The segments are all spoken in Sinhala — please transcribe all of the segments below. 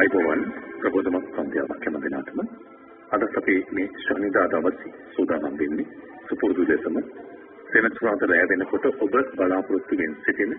අයිබෝවන් ප්‍රබෝධමත් සන්ධ්‍යාවක් හැම දිනකටම අද අපි මේ ශනිදා දවසේ සූදානම් වෙන්නේ සුපුරුදු ලෙසම සෙනසුරාදා රැ වෙනකොට ඔබ බලාපොරොත්තු වෙන සිටින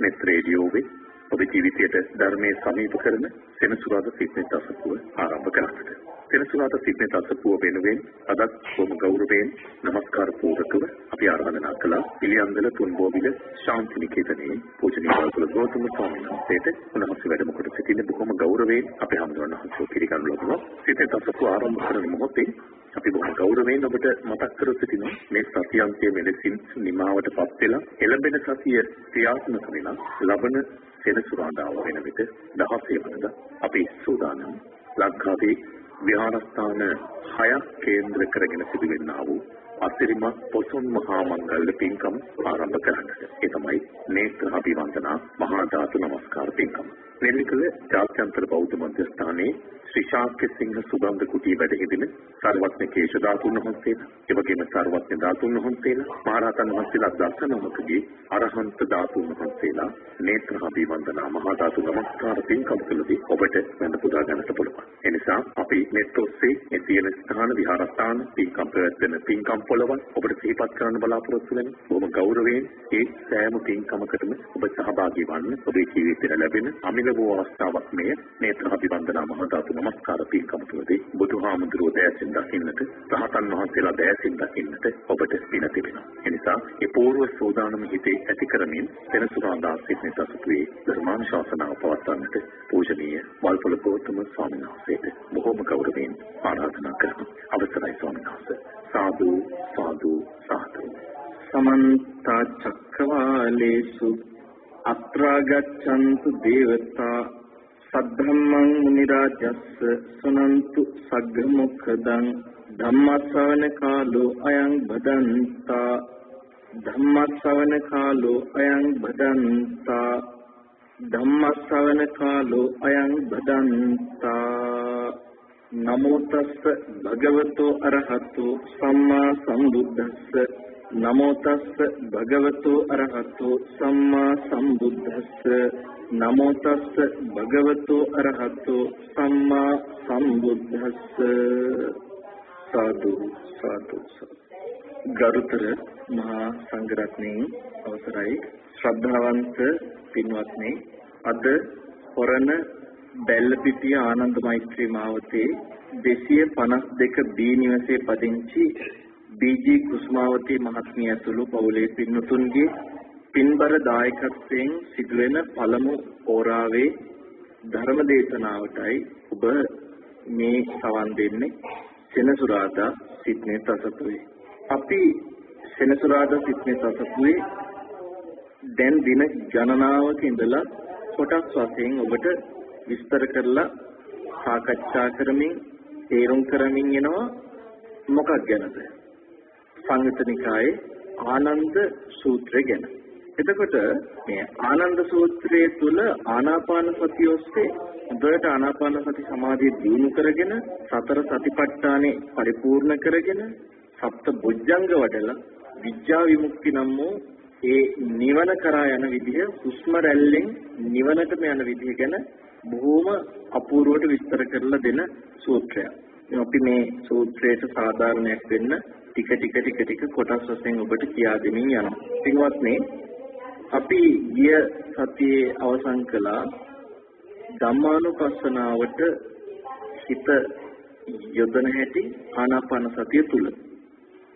net රේඩියෝවේ ඔබේ ජීවිතයට ධර්මයේ සමීප කරන සෙනසුරාදා ෆිට්නෙස් අසපුව ආරම්භ කරන්නට. සෙනසුරාදා ෆිට්නෙස් අසපුව වෙනුවෙන් අදත් බොහොම ගෞරවයෙන් নমස්කාර පූර්වකව අපි ආරාධනා කළා පිළියන්දල තුන්බෝවිල ශාන්ති නිකේතනයේ පූජනීය වතුල ගෞතම ස්වාමීන් වහන්සේට උන්වහන්සේ වැඩම කොට සිටින බොහොම ගෞරවයෙන් අපි හඳුනන වහන්සේ පිළිගනු ලබනවා. ෆිට්නෙස් අසපුව ආරම්භ කරන මොහොතේ අපි බොහොම ගෞරවයෙන් ඔබට මතක් කර සිටිනවා මේ සතියන්තයේ මෙලෙසින් නිමාවටපත් වෙලා එළඹෙන සතිය ක්‍රියාත්මක වෙලා ලබන සෙනසුරාදාව වෙන විට 16 වෙනිදා අපි සූදානම් ලංකාවේ විහාරස්ථාන හයක් කේන්ද්‍ර කරගෙන සිදුවෙන්නා වූ අතිරිමත් පොසොන් මහා මංගල්‍ය පින්කම ආරම්භ කරන්නට. ඒ තමයි නේත්‍ර අභිවන්දනා මහා ධාතු නමස්කාර පින්කම. නෙල්ලිකල ජාත්‍යන්තර බෞද්ධ මධ්‍යස්ථානයේ ශ්‍රී ශාක්‍ය සිංහ සුගන්ධ කුටිය වැඩ හිඳින සර්වඥ කේශ ධාතුන් වහන්සේලා, එවැගේම සර්වඥ ධාතුන් වහන්සේලා, මහරහතන් වහන්සේලා දසනමකගේ අරහන්ත ධාතුන් වහන්සේලා නේත්‍ර අභිවන්දනා මහා ධාතු නමස්කාර පින්කම් තුළදී ඔබට වැඳ පුදා ගන්නට පුළුවන්. එනිසා අපි net ඔස්සේ මේ තියෙන ස්ථාන විහාරස්ථාන පින්කම් පැවැත්වෙන පින්කම් පොළවල් ඔබට සිහිපත් කරන්න බලාපොරොත්තු වෙන බොහොම ගෞරවයෙන් ඒ සෑම පින්කමකටම ඔබ සහභාගී වන්න ඔබේ ජීවිතයට ලැබෙන අමිල වූ අවස්ථාවක් මේ නේත්‍ර අභිවන්දනා මහා ධාතු නමස්කාර පින්කම තුළදී බුදුහාමුදුරුවෝ දෑසින් දකින්නට රහතන් වහන්සේලා දෑසින් දකින්නට ඔබට පින තිබෙනවා. එනිසා ඒ පූර්ව සෝදානම හිතේ ඇති කරමින් සෙනසුරාදා සිටින සතුටුවේ ධර්මානුශාසනාව පවත්වන්නට පූජනීය වල්පොල ගෞතම ස්වාමීන් වහන්සේට බොහෝම ගෞරවයෙන් ආරාධනා කරනවා. අවසරයි ස්වාමීන් වහන්සේ. සාදු සාදු සාදු. සමන්ත චක්කවාලේසු අත්‍රා ගච්ඡන්තු දේවතා සද්ධම්මං මුනි රාජස්ස සනන්තු සග්ග මොක්ඛදං ධම්මස්සවන කාලෝ අයං බදන්තා ධම්මස්සවන කාලෝ අයං බදන්තා ධම්මස්සවන කාලෝ අයං බදන්තා නමෝ තස්ස භගවතෝ අරහතෝ සම්මා සම්බුද්දස්ස නමෝ තස්ස භගවතෝ අරහතෝ සම්මා සම්බුද්දස්ස නමෝ තස්ස භගවතෝ අරහතෝ සම්මා සම්බුද්දස්ස සාදු සාදු ගරුතර මහා සංඝරත්නයේ අවසරයි ශ්‍රද්ධාවන්ත පින්වත්නි අද හොරණ බැල්ලපිටිය ආනන්ද මෛත්‍රී මාවතේ 252 බී නිවසේ පදිංචි බීජී කුස්මාවතී මහත්මිය ඇතුළු පවුලේ පින්නතුන්ගේ පින්බර දායකත්වයෙන් සිදුවෙන පළමු ඕරාවේ ධර්ම දේශනාවටයි ඔබ මේ සවන් දෙන්නේ සෙනසුරාදා සිඩ්නේ තසපුවේ. අපි සෙනසුරාදා සිඩ්නේ තසපුවේ දැන් දින ගණනාවක ඉඳලා කොටස් වශයෙන් ඔබට විස්තර කරලා සාකච්ඡා කරමින් තේරුම් කරමින් යනවා මොකක් ගැනද? සංයුතනිකායේ ආනන්ද සූත්‍රය ගැන. එතකොට මේ ආනන්ද සූත්‍රයේ තුල ආනාපාන සතිය ඔස්සේ හොඳට ආනාපාන සති සමාධිය දියුණු කරගෙන සතර සතිපට්ඨානේ පරිපූර්ණ කරගෙන සප්ත බොජ්ජංග වඩලා විඥා විමුක්ති නම් වූ ඒ නිවන කරා යන විදිහ හුස්ම රැල්ලෙන් නිවනටම යන විදිහ ගැන බොහොම අපූර්වට විස්තර කරලා දෙන සූත්‍රයක්. අපි මේ සූත්‍රයට සාධාරණයක් වෙන්න ටික ටික ටික ටික කොටස් වශයෙන් ඔබට කියා දෙමින් යනවා. පින්වත්නි අපි ගිය සතියේ අවසන් කළා ධම්මානුපස්සනාවට හිත යොදන හැටි ආනාපාන සතිය තුල.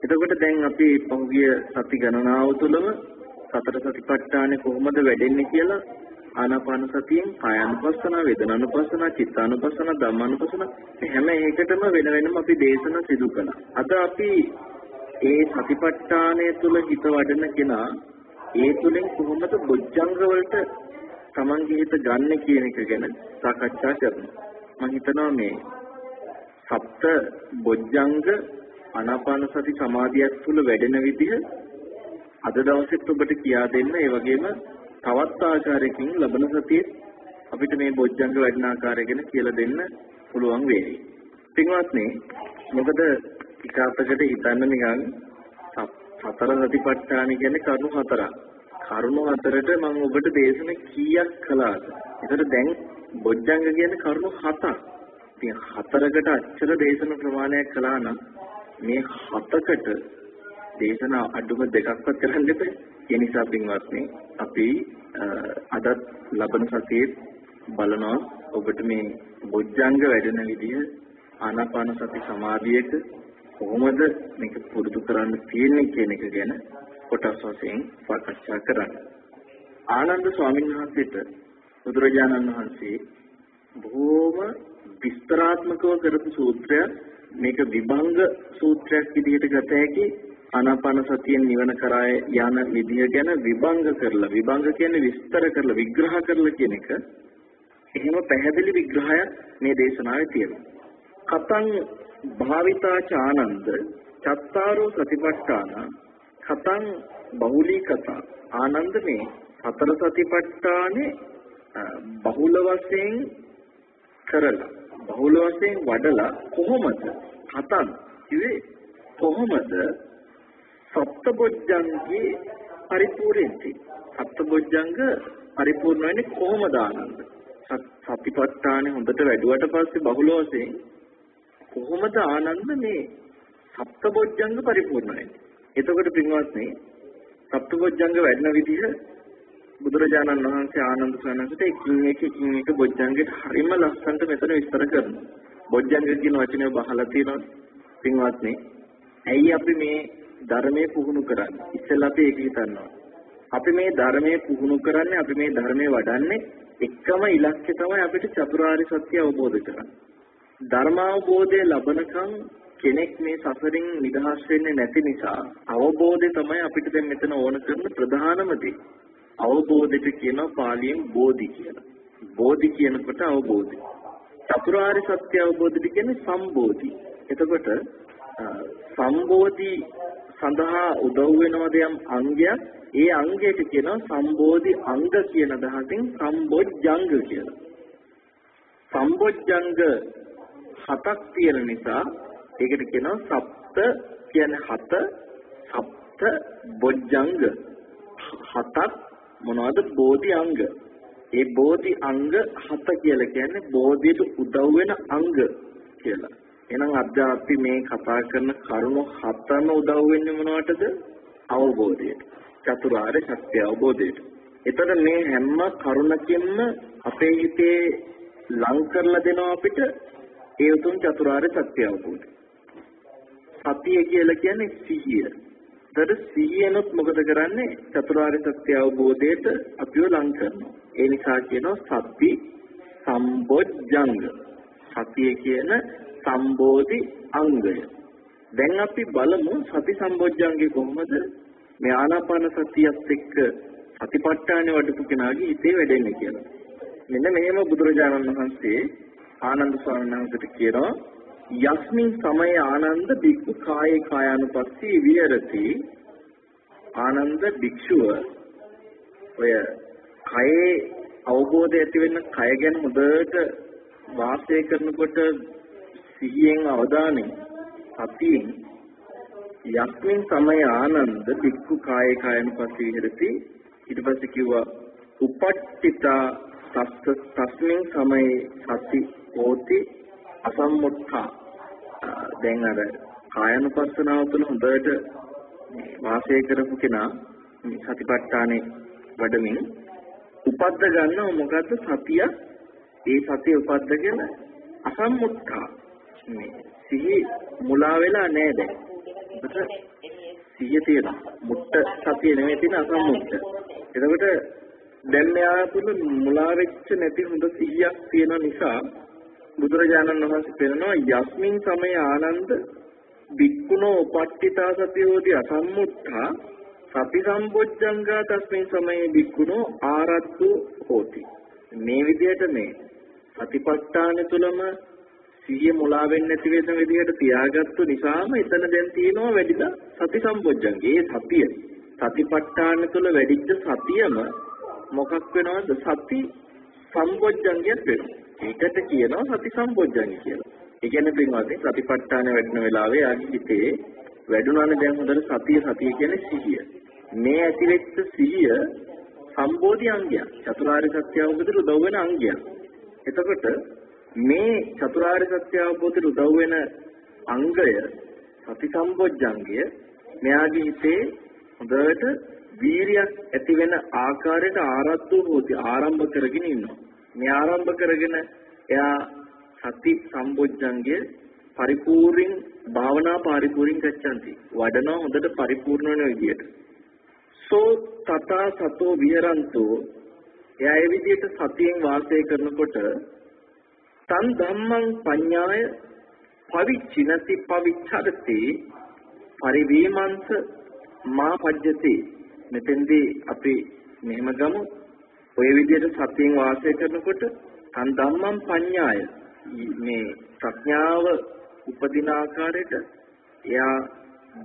එතකොට දැන් අපි පහුගිය සති ගණනාව තුළම සතර සතිපට්ඨානෙ කොහොමද වැඩෙන්නේ කියලා ආනාපාන සතියෙන් කායानुපස්සන, වේදනානුපස්සන, චිත්තානුපස්සන, ධම්මානුපස්සන හැම එකටම වෙන වෙනම අපි දේශන සිදු කළා. අද අපි ඒ සතිපට්ඨානය තුල හිත වඩන කෙනා ඒ තුලින් කොහොමද බොජ්ජංග වලට තමන්ගේ හිත ගන්න කියන එක ගැන සාකච්ඡා කරනවා. මම හිතනවා මේ සප්ත බොජ්ජංග ආනාපාන සති සමාධියක් තුල වැඩෙන විදිහ අද දවසෙත් ඔබට කියා දෙන්න ඒ වගේම තවත් ආකාරයකින් ලබන සතියේ අපිට මේ බොජ්ජංග වැඩින ආකාරය ගැන කියලා දෙන්න පුළුවන් වෙයි. පින්වත්නි මොකද ටික අපකට හිතන්න නිකන් සතර සතිපට්ඨාන කියන්නේ කරුණු හතරක්. කරුණු හතරට මම ඔබට දේශන කීයක් කළාද? ඒතර දැන් බොජ්ජංග කියන්නේ කරුණු හතක්. ඉතින් හතරකට අච්චර දේශන ප්‍රමාණයක් කළා නම් මේ හතකට දේශන අඩුම දෙකක්වත් කරන්න එපා. ඒ නිසා පින්වත්නි අපි අදත් ලබන සතියේ බලනවා ඔබට මේ බොජ්ජංග වැඩෙන විදිහ ආනාපාන සති සමාධියක කොහොමද මේක පුරුදු කරන්න තියෙන්නේ කියන එක ගැන කොටස් වශයෙන් සාකච්ඡා කරන්න. ආනන්ද ස්වාමීන් වහන්සේට බුදුරජාණන් වහන්සේ බොහෝම විස්තරාත්මකව කරපු සූත්‍රයක් මේක විභංග සූත්‍රයක් විදිහට ගත හැකි ආනාපාන සතියෙන් නිවන කරා යන විදිහ ගැන විභංග කරලා විභංග කියන්නේ විස්තර කරලා විග්‍රහ කරලා කියන එක. එහෙම පැහැදිලි විග්‍රහයක් මේ දේශනාවේ තියෙනවා. කතං භාවිතා චානන්ද චත්තාරෝ සතිපට්ඨාන කතං බහුලී කතා ආනන්ද මේ සතර සතිපට්ඨානේ බහුල වශයෙන් කරලා බහුල වශයෙන් වඩලා කොහොමද? කතං කිව්වේ කොහොමද? සප්තබොජ්ජංගේ පරිපූර්ණති සප්තබොජ්ජංග පරිපූර්ණ වෙන්නේ කොහොමද ආනන්ද සතිපට්ඨානේ හොඳට වැඩුවට පස්සේ බහුල වශයෙන් කොහොමද ආනන්ද මේ සප්තබොජ්ජංග පරිපූර්ණ වෙන්නේ එතකොට පින්වත්නි සප්තබොජ්ජංග වැඩන විදිහ බුදුරජාණන් වහන්සේ ආනන්ද සනසට එකින් එක එකින් එක බොජ්ජංගෙට හරිම ලස්සනට මෙතන විස්තර කරනවා. බොජ්ජංග කියන වචනේ බහලා තියෙනවා පින්වත්නි. ඇයි අපි මේ ධර්මයේ පුහුණු කරන්නේ? ඉස්සෙල්ලා අපි ඒක හිතනවා. අපි මේ ධර්මයේ පුහුණු කරන්නේ අපි මේ ධර්මයේ වඩන්නේ එකම ඉලක්කය තමයි අපිට චතුරාර්ය සත්‍ය අවබෝධ කරගන්න. ධර්මාවබෝධය ලබනකම් කෙනෙක් මේ සසරින් නිදහස් වෙන්නේ නැති නිසා අවබෝධය තමයි අපිට දැන් මෙතන ඕන කරන ප්‍රධානම දේ. අවබෝධයට කියනවා පාලියෙන් බෝධි කියලා. බෝධි කියනකොට අවබෝධය. චතුරාර්ය සත්‍ය අවබෝධයට කියන්නේ සම්බෝධි. එතකොට සම්බෝධි සඳහා උදව් වෙනවද යම් අංගයක් ඒ අංගයට කියනවා සම්බෝධි අංග කියන අදහසින් සම්බොජ්ජංග කියලා. සම්බොජ්ජංග හතක් තියෙන නිසා ඒකට කියනවා සප්ත කියන්නේ හත සප්ත බොජ්ජංග හතක් මොනවද බෝධි අංග. ඒ බෝධි අංග හත කියලා කියන්නේ බෝධියට උදව් වෙන අංග කියලා. එහෙනම් අද අපි මේ කතා කරන කරුණු හතම උදව් වෙන්නේ මොනවටද? අවබෝධයට. චතුරාර්ය සත්‍ය අවබෝධයට. එතකොට මේ හැම කරුණකින්ම අපේ හිතේ ලං කරලා දෙනවා අපිට ඒ උතුම් චතුරාර්ය සත්‍ය අවබෝධය. සතිය කියලා කියන්නේ සිහිය. ඒතර සිහියනොත් මොකද කරන්නේ? චතුරාර්ය සත්‍ය අවබෝධයට අපිව ලං කරනවා. ඒ නිසා කියනවා සති සම්බොජ්ජංග. සතිය කියන සම්බෝධි අංගය. දැන් අපි බලමු සති සම්බොජ්ජංගේ කොහොමද මේ ආනාපාන සතියත් එක්ක සතිපට්ඨානෙ වඩපු කෙනාගේ හිතේ වැඩෙන්නේ කියලා. මෙන්න මෙහෙම බුදුරජාණන් වහන්සේ ආනන්ද ස්වාමීන් වහන්සේට කියනවා යස්මින් සමය ආනන්ද බික්ඛු කායේ කායානුපස්සී විහෙරති ආනන්ද භික්ෂුව ඔය කයේ අවබෝධය ඇති වෙන කය ගැන හොඳට වාසය කරනකොට සිහියෙන් අවධානයෙන් සතියෙන් යස්මින් සමය ආනන්ද බික්ඛු කායේ කායානුපස්සී විහෙරති. ඊට පස්සේ කිව්වා උපට්ඨිතා තස්ස තස්මින් සමයේ සති හෝති අසම්මුත්තා. දැන් අර කායනුපස්සනාව තුළ හොඳට වාසය කරපු කෙනා සතිපට්ඨානේ වඩමින් උපද්ද ගන්නව. මොකද්ද? සතිය. ඒ සතිය උපද්දගෙන අසම්මුත්තා. මේ සිහි මුලා වෙලා නෑ දැන්. එතකොට සිහිය තියෙනවා. මුට්ට සතිය නෙමෙයි තියෙන අසම්මුත්ත. එතකොට දැන් මෙයා තුළ මුලා වෙච්ච නැති හොඳ සිහියක් තියෙන නිසා බුදුරජාණන් වහන්සේ පෙන්නනවා යස්මින් සමය ආනන්ද බික්කුණෝ උපට්ඨිතා සතියෝදී අසම්මුත්තා සති සම්බොජ්ජංගා තස්මින් සමයේ බික්කුණෝ ආරත්තු හෝති. මේ විදිහට මේ සතිපට්ඨාන තුළම සිහිය මුලා වෙන්නේ නැති වෙන විදිහට තියාගත්තු නිසාම එතන දැන් තියෙනවා වැඩිලා සති සම්බොජ්ජංගේ සතිය සතිපට්ඨාන තුළ වැඩිච්ච සතියම මොකක් වෙනවද සති සම්බොජ්ජංගයක් වෙනවා ඒකට කියනවා සති සම්බොජ්ජංග කියලා. ඒ කියන්නේ පින්වත්නි සතිපට්ඨාන වැඩින වෙලාවේ ආදි හිතේ වැඩුණානේ දැන් හොඳට සතිය සතිය කියන්නේ සිහිය. මේ ඇතිවෙච්ච සිහිය සම්බෝධි අංගයක්. චතුරාර්ය සත්‍ය අවබෝධයට උදව් වෙන අංගයක්. එතකොට මේ චතුරාර්ය සත්‍ය අවබෝධයට උදව් වෙන අංගය සති සම්බොජ්ජංගය මෙයාගේ හිතේ හොඳට වීරියක් ඇති වෙන ආකාරයට ආරද්ධ වූති ආරම්භ කරගෙන ඉන්නවා. මේ ආරම්භ කරගෙන එයා සති සම්බොජ්ජංගය පරිපූර්ණින් භාවනා පරිපූර්ණින් ගච්ඡanti. වඩනවා හොඳට පරිපූර්ණ වෙන විදියට. සෝ තථා සතෝ විහරන්තෝ එයා ඒ විදිහට සතියෙන් වාසය කරනකොට තන් ධම්මං පඤ්ඤාය පවිච්චිනති පවිච්ඡරති පරිවීමන්ත මා පජ්ජති. මෙතෙන්දී අපි මෙහෙම ගමු. ඔය විදිහට සතියෙන් වාසය කරනකොට තන් ධම්මං පඤ්ඤාය මේ ප්‍රඥාව උපදින ආකාරයට එයා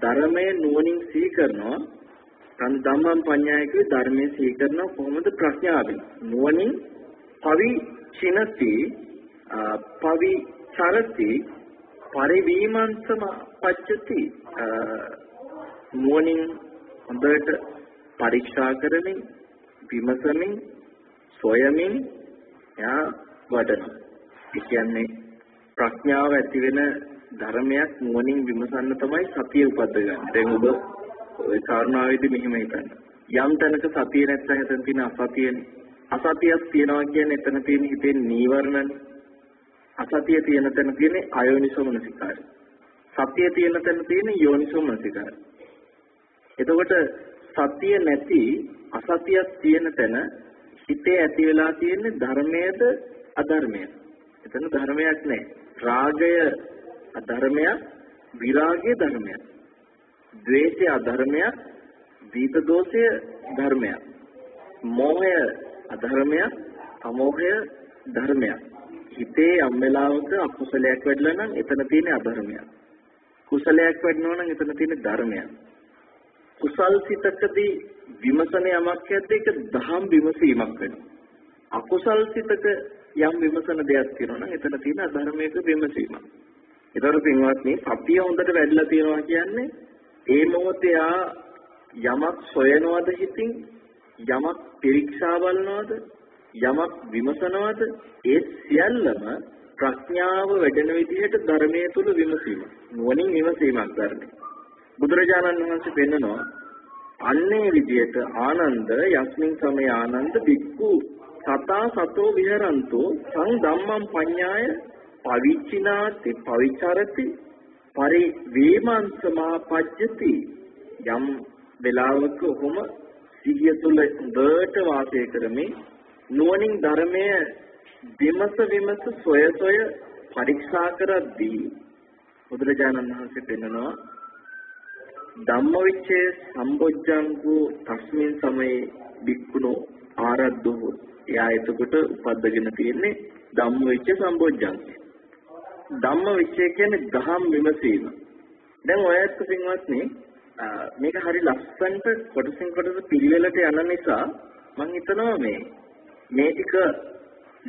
ධර්මයේ නුවණින් සිහි කරනවා. තන් ධම්මං පඤ්ඤායකේ ධර්මයේ සිහි කරනවා කොහොමද? ප්‍රඥාවෙන්. නුවණින් පවි චිනති පවි චරති පරිවීමන්තම පච්චති නුවණින් හොඳට පරීක්ෂා කරමින් විමසමින් සොයමින් එයා වඩනවා. ඒ කියන්නේ ප්‍රඥාව ඇති වෙන ධර්මයක් නුවණින් විමසන්න තමයි සතිය උපදගන්නේ. දැන් ඔබ ওই කාරණාවේදී මෙහෙම හිතන්න. යම් තැනක සතිය නැත්නම් එතන තියෙන අසතියනේ. අසතියක් තියනවා කියන්නේ එතන තියෙන හිතේ නීවරණනේ. අසතිය තියෙන තැන තියෙන අයෝනිසෝමනසිකාරය. සතිය තියෙන තැන තියෙන යෝනිසෝමනසිකාරය. එතකොට සතිය නැති අසතියක් තියෙන තැන හිතේ ඇති වෙලා තියෙන ධර්මයේද අධර්මයේද? එතන ධර්මයක් නැහැ. රාගය අධර්මයක්, විරාගය ධර්මයක්. ද්වේෂය අධර්මයක්, දීත දෝෂය ධර්මයක්. මෝහය අධර්මයක්, අමෝහය ධර්මයක්. හිතේ යම් වෙලාවක අකුසලයක් වැඩිලා නම් එතන තියෙන අධර්මයක්. කුසලයක් වැඩිනවා නම් එතන තියෙන ධර්මයක්. කුසල් සිතකදී විමසන යමක් ඇද්ද ඒක දහම් විමසීමක් වෙනවා. අකුසල් සිතක යම් විමසන දෙයක් තියෙනවා නම් එතන තියෙන අධර්මයක විමසීමක්. ඒතර පින්වත්නි සතිය හොඳට වැඩිලා තියෙනවා කියන්නේ ඒ මොහොතේ ආ යමක් සොයනවද හිතින් යමක් පරීක්ෂා බලනවද යමක් විමසනවද? ඒ සියල්ලම ප්‍රඥාව වැඩෙන විදිහට ධර්මයේ තුල විමසීම. නුවණින් විමසීමක් ධර්මයේ. බුදුරජාණන් වහන්සේ පෙන්නනවා අන්නේ විදියට ආනන්ද යස්මින් සමය ආනන්ද බික්කු සතා සතෝ විහරන්තෝ සං ධම්මං පඤ්ඤාය පවිච්චිනාති පවිචරති පරි වේමංසමා පජ්ජති යම් වෙලාවක ඔහොම සිහිය තුළ හොඳට වාසය කරමින් නුවණින් ධර්මය විමස විමස සොය සොය පරීක්ෂා කරද්දී බුදුරජාණන් වහන්සේ පෙන්නනවා ධම්මවිචේ සම්බොජ්ජංගෝ තස්මින් සමයේ බික්කුණෝ ආරද්ධෝ. එයා එතකොට උපද්දගෙන තියෙන්නේ ධම්මවිච සම්බොජ්ජංගය. ධම්මවිචේ කියන්නේ ගහම් විමසීම. දැන් ඔයත් පින්වත්නි මේක හරි ලස්සනට කොටසින් කොටස පිළිවෙලට යන නිසා මම හිතනවා මේ මේ ටික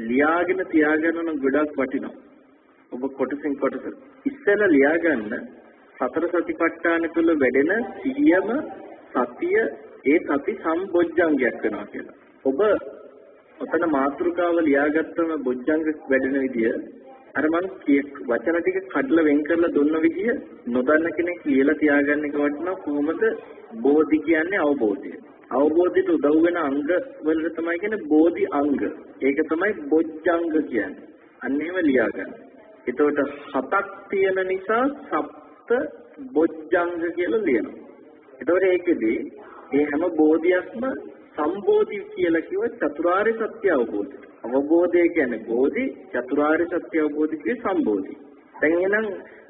ලියාගෙන තියාගන්න ගොඩක් වටිනවා ඔබ කොටසින් කොටස ඉස්සෙල්ලා ලියාගන්න සතර සතිපට්ඨාන තුළ වැඩෙන සිහියම සතිය ඒ සති සම්බොජ්ජංගයක් වෙනවා කියලා. ඔබ ඔතන මාතෘකාව ලියාගත්තම බොජ්ජංග වැඩෙන විදිය අර මං කිය වචන ටික කඩලා වෙන් කරලා දුන්න විදිය නොදන්න කෙනෙක් ලියලා තියාගන්න එක වටිනවා කොහොමද බෝධි කියන්නේ අවබෝධය. අවබෝධයට උදව් වෙන අංග වලට තමයි කියන්නේ බෝධි අංග. ඒක තමයි බොජ්ජංග කියන්නේ. අන්න එහෙම ලියාගන්න. එතකොට හතක් තියෙන නිසා සප්ත බොජ්ජංග කියලා ලියනවා. එතකොට ඒකෙදී මේ හැම බෝධියක්ම සම්බෝධි කියලා කිව්ව චතුරාර්ය සත්‍ය අවබෝධය. අවබෝධය කියන්නේ බෝධි චතුරාර්ය සත්‍ය අවබෝධය කියේ සම්බෝධි. දැන් එහෙනම්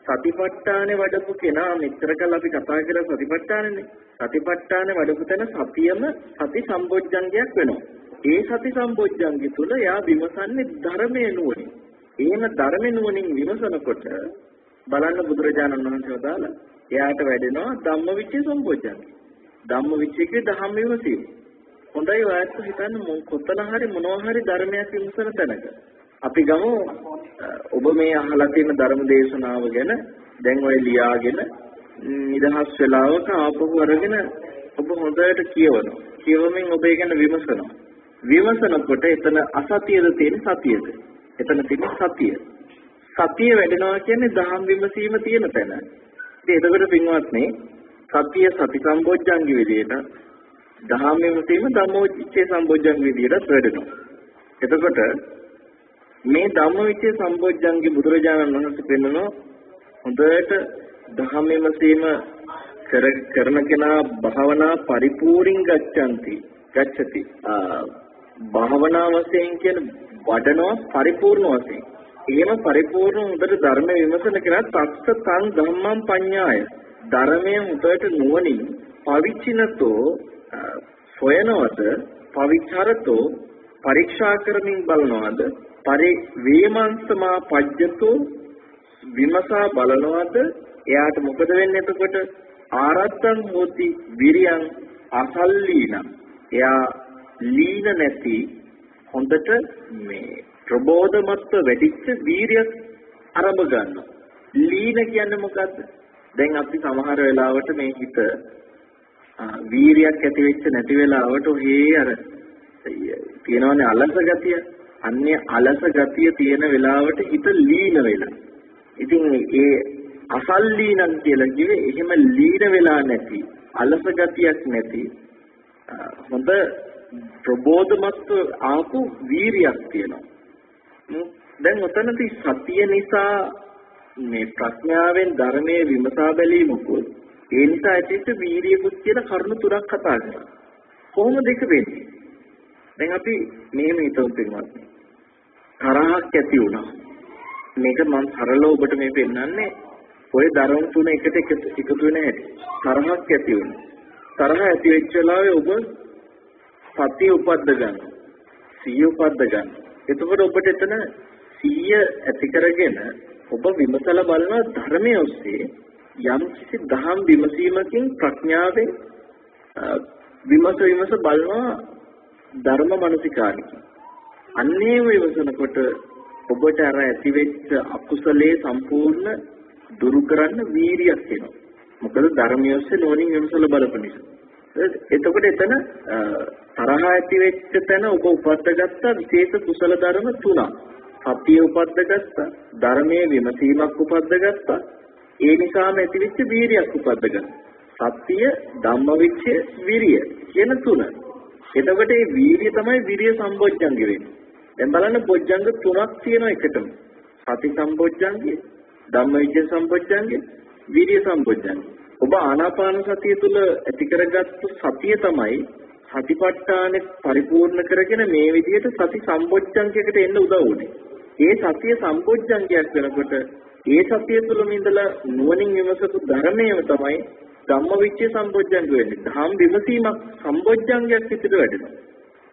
සතිපට්ඨානේ වඩපු කෙනා මෙච්චර කල් අපි කතා කරලා සතිපට්ඨානනේ. සතිපට්ඨානේ වඩපු තැන සතියම සති සම්බොජ්ජංගයක් වෙනවා. ඒ සති සම්බොජ්ජංගය තුල යා විමසන්නේ ධර්මයේ නුවණින්. එහෙම ධර්මයේ නුවණින් විමසනකොට බලන්න බුදුරජාණන් වහන්සේ වදාලා එයාට වැඩෙනවා ධම්මවිචේ සම්බොජ්ජංගය. ධම්මවිචේකේ ධම්ම විමසීම. හොඳයි ඔයත් හිතන්න කොතන හරි මොනවා හරි ධර්මයක් විමසන තැනක. අපි ගමු ඔබ මේ අහලා තියෙන ධර්ම දේශනාව ගැන දැන් ඔය ලියාගෙන නිදහස් වෙලාවක ආපහු අරගෙන ඔබ ඔබ හොඳට කියවනවා. කියවමින් ඔබ ඒ ගැන විමසනවා. විමසනකොට එතන අසතියද තියෙන සතියද? එතන තියෙන සතිය. සතිය වැඩෙනවා කියන්නේ දහම් විමසීම තියෙන තැන. ඉතින් එතකොට පින්වත්නි සතිය සති සම්බොජ්ජංගි විදියට දහම් විමසීම ධම්මෝච්චේ සම්බොජ්ජංගි විදියට වැඩෙනවා. එතකොට මේ ධම්මවිචේ සම්බොජ්ජංගි බුදුරජාණන් වහන්සේ පෙන්වනවා හොඳට කර කරන කෙනා භාවනා පරිපූර්ණ ගච්ඡanti ගච්ඡති. භාවනා වශයෙන් කියන වඩනවා පරිපූර්ණ වශයෙන්. එහෙම පරිපූර්ණ හොඳට ධර්ම විමසන කෙනා තක්ස තං ධම්මං පඤ්ඤාය. ධර්මයේ හොඳට නුවණින් පවිචිනතෝ සොයනවද පවිචාරතෝ පරීක්ෂා කරමින් බලනවද පරි වේමන්සමා පජ්ජතෝ විමසා බලනවද? එයාට මොකද වෙන්නේ එතකොට? ආරත්තං හෝති විරියං අසල්ලීන. එයා ලීන නැති හොඳට මේ ප්‍රබෝධමත්ව වැඩිච්ච වීරියක් අරඹ ගන්නවා. ලීන කියන්නේ මොකද්ද? දැන් අපි සමහර වෙලාවට මේ හිත වීරියක් ඇති වෙච්ච නැති වෙලාවට ඔහේ අර තියෙනවනේ අලස ගතිය. අන්නේ අලස ගතිය තියෙන වෙලාවට හිත ලීන වෙලා ඉතින් ඒ අසල්ලීනම් කියලා කිව්වේ එහෙම ලීන වෙලා නැති අලස ගතියක් නැති හොඳ ප්‍රබෝධමත් ආපු වීරියක් තියෙනවා දැන් උතනදී සතිය නිසා මේ ප්‍රඥාවෙන් ධර්මයේ විමසා බැලීමකුත් ඒ නිසා ඇතිවෙච්ච වීරියකුත් කියන කරුණු තුනක් කතා කරනවා. කොහොමද ඒක වෙන්නේ? දැන් අපි මෙහෙම හිතමු පින්වත්. තරහක් ඇති වුණා. මේක මම සරලව ඔබට මේ පෙන්නන්නේ ඔය ධර්ම තුන එකට එකතු වෙන හැටි. තරහක් ඇති වුණා. තරහ ඇති වෙච්ච වෙලාවේ ඔබ සතිය උපද්ද ගන්නවා. සිහිය උපද්ද ගන්නවා. එතකොට ඔබට එතන සිහිය ඇති කරගෙන ඔබ විමසලා බලන ධර්මයේ ඔස්සේ යම් කිසි දහම් විමසීමකින් ප්‍රඥාවෙන් විමස විමස බලනවා ධර්ම මනසිකාරකින්. අන්නේ විමසනකොට ඔබට අර ඇතිවෙච්ච අකුසලයේ සම්පූර්ණ දුරු කරන්න වීරියක් එනවා. මොකද ධර්මයේ ඔස්සේ නොනින් විමසලා බලපු නිසා. එතකොට එතන තරහ ඇති වෙච්ච තැන ඔබ උපද්දගත්ත විශේෂ කුසල ධර්ම තුනක්. සතිය උපද්දගත්ත, ධර්මයේ විමසීමක් උපද්දගත්ත, ඒ නිසාම ඇතිවෙච්ච වීරියක් උපද්දගත්ත. සත්‍ය, ධම්මවිචය, විරිය කියන තුන. එතකොට මේ වීරිය තමයි විරිය සම්බොජ්ජංග වෙන්නේ. දැන් බලන්න බොජ්ජංග තුනක් තියෙනවා එකටම. සති සම්බොජ්ජංගය, ධම්මවිචය සම්බොජ්ජංගය, විරිය සම්බොජ්ජංගය. ඔබ ආනාපාන සතිය තුළ ඇති කරගත්තු සතිය තමයි සතිපට්ඨානෙ පරිපූර්ණ කරගෙන මේ විදිහට සති සම්බොජ්ජංගයකට එන්න උදව් වුනේ. ඒ සතිය සම්බොජ්ජංගයක් වෙනකොට ඒ සතිය තුළම ඉඳලා නුවණින් විමසපු ධර්මයම තමයි ධම්මවිචය සම්බොජ්ජංග වෙන්නේ. ධම් විමසීමක් සම්බොජ්ජංගයක් විදිහට වැඩෙනවා.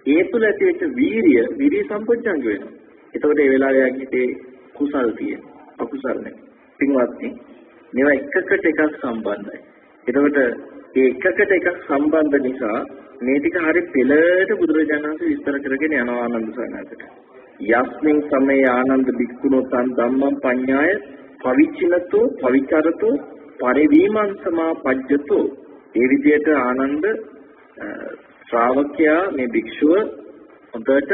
ඒ තුළ ඇතිවෙච්ච වීරිය විරිය සම්බොජ්ජංග වෙනවා. එතකොට ඒ වෙලාවේ යකිතේ කුසල් තියෙන. අකුසල් නැහැ. පින්වත්නි මේවා එකකට එකක් සම්බන්ධයි. එතකොට මේ එකකට එකක් සම්බන්ධ නිසා මේ ටික හරි පෙළට බුදුරජාණන් වහන්සේ විස්තර කරගෙන යනවා ආනන්ද සානකට. යස්මින් සමේ ආනන්ද බික්කුණෝ තන් ධම්මං පඤ්ඤාය පවිචිනතෝ පවිචරතෝ පරිවීමං සමාපජ්ජතෝ ඒ විදිහට ආනන්ද ශ්‍රාවකයා මේ භික්ෂුව හොඳට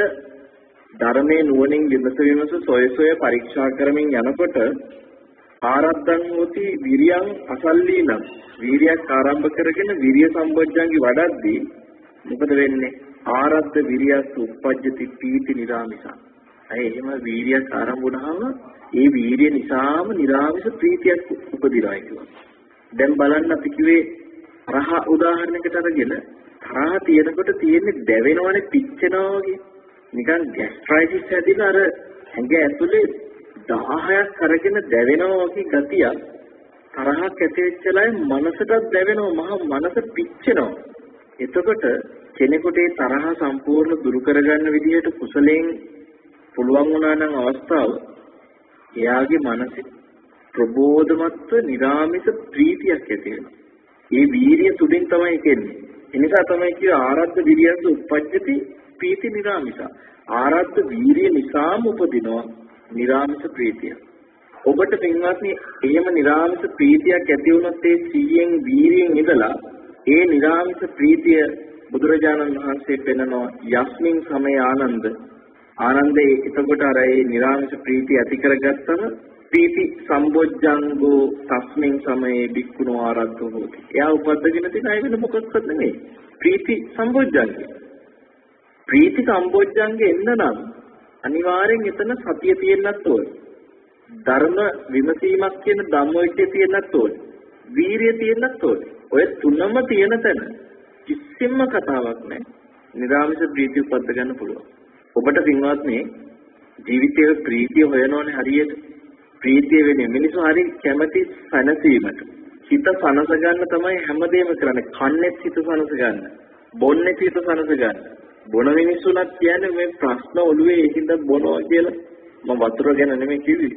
ධර්මයේ නුවණින් විමස විමස සොය සොය පරීක්ෂා කරමින් යනකොට ආරද්ධං හෝති විරියං අසල්ලීනම් වීරියක් ආරම්භ කරගෙන විරිය සම්බොජ්ජංගි වඩද්දී මොකද වෙන්නේ? ආරද්ධ විරියස් උප්පජ්ජති පීති නිරාමිසා. අය එහෙම වීරියක් ආරම්භ වුණාම ඒ වීරිය නිසාම නිරාමිස ප්‍රීතියක් උපදිනවා කියලා. දැන් බලන්න අපි කිව්වේ තරහ උදාහරණයකට අරගෙන තරහ තියෙනකොට තියෙන්නේ දැවෙනවනේ පිච්චෙනවා වගේ නිකන් ગેස්ට්‍රයිටිස් හැදිලා අර ඇඟ ඇතුලේ 10ක් අරගෙන දැවෙනවා වගේ ගතිය තරහක් ඇති වෙච්චලයි මනසටත් දැවෙනවා මහ මනස පිච්චෙනවා එතකොට කෙනෙකුට ඒ තරහ සම්පූර්ණ දුරු කරගන්න විදිහට කුසලයෙන් පුළුවන් වුණා නම් අවස්ථාව එයාගේ මනසේ ප්‍රබෝධමත්ව නිරාමිස ප්‍රීතියක් ඇති වෙනවා. ඒ වීරිය තුලින් තමයි කෙන්නේ. එනිසා තමයි කිය ආරද්ධ විරියස උප්පජ්ජති පීති නිරාමිස. ආරද්ධ වීරිය නිසාම උපදිනවා නිරාමිස ප්‍රීතිය. ඔබට පින්වත්නි එහෙම නිරාමිස ප්‍රීතියක් ඇති වුණොත් ඒ සීයෙන් වීරියෙන් ඉඳලා ඒ නිරාමිස ප්‍රීතිය බුදුරජාණන් වහන්සේ පෙන්නනවා යස්මින් සමය ආනන්ද ආනන්දේ එතකොට අර ඒ නිරාමිස ප්‍රීතිය ඇති කරගත්තම ප්‍රීති සම්බොජ්ජංගෝ තස්මින් සමයේ බික්කුණෝ ආරද්ධෝ හොති. එයා උපද්දගෙන තියෙන අය වෙන මොකක්වත් නෙමෙයි. ප්‍රීති සම්බොජ්ජංගේ. ප්‍රීති සම්බොජ්ජංගේ එන්න නම් අනිවාර්යෙන් එතන සතිය තියෙන්නත් ඕනේ. ධර්ම විමසීමක් කියන ධම්මවිචය තියෙන්නත් ඕනේ. වීරිය තියෙන්නත් ඕනේ. ඔය තුනම තියෙන තැන කිසිම කතාවක් නැහැ. නිරාමිෂ ප්‍රීතිය උපද්ද ගන්න පුළුවන්. ඔබට පින්වත්නි ජීවිතයේ ප්‍රීතිය හොයනෝනේ හරියට. ප්‍රීතිය වෙන්නේ මිනිස්සු හරි කැමති සැනසීමට. හිත සනස ගන්න තමයි හැමදේම කරන්නේ. කන්නේත් හිත සනස ගන්න. බොන්නේත් හිත සනස ගන්න. බොන මිනිස්සුන්ත් කියන්නේ මේ ප්‍රශ්න ඔළුවේ ඒකින්ද බොනවා කියලා. මම වතුර ගැන නෙමෙයි කිව්වේ.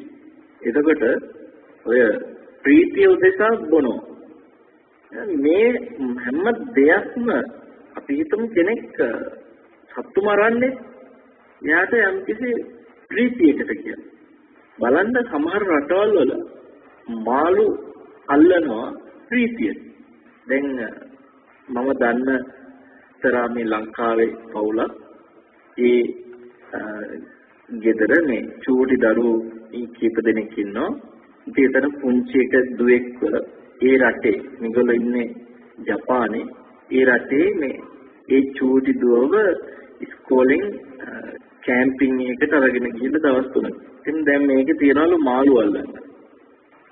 එතකොට ඔය ප්‍රීතිය උදෙසා බොනවා. මේ හැම දෙයක්ම අපි හිතමු කෙනෙක් සත්තු මරන්නේ එයාට යම්කිසි ප්‍රීතියකට කියලා. බලන්න සමහර රටවල් වල මාළු අල්ලනවා ප්‍රීතිය. දැන් මම දන්න තරා මේ ලංකාවේ පවුලක් ඒ ගෙදර මේ චූටි දරුවෝ කීප දෙනෙක් ඉන්නවා. ඉතින් එතන පුංචි එක දුවෙක්ව ඒ රටේ මේගොල්ලෝ ඉන්නේ ජපානේ ඒ රටේ මේ ඒ චූටි දුවව ඉස්කෝලෙන් කැම්පින් එකට අරගෙන ගිහින් දවස් තුනක්. ඉතින් දැන් මේකේ තියනවලු මාළු අල්ලන්න.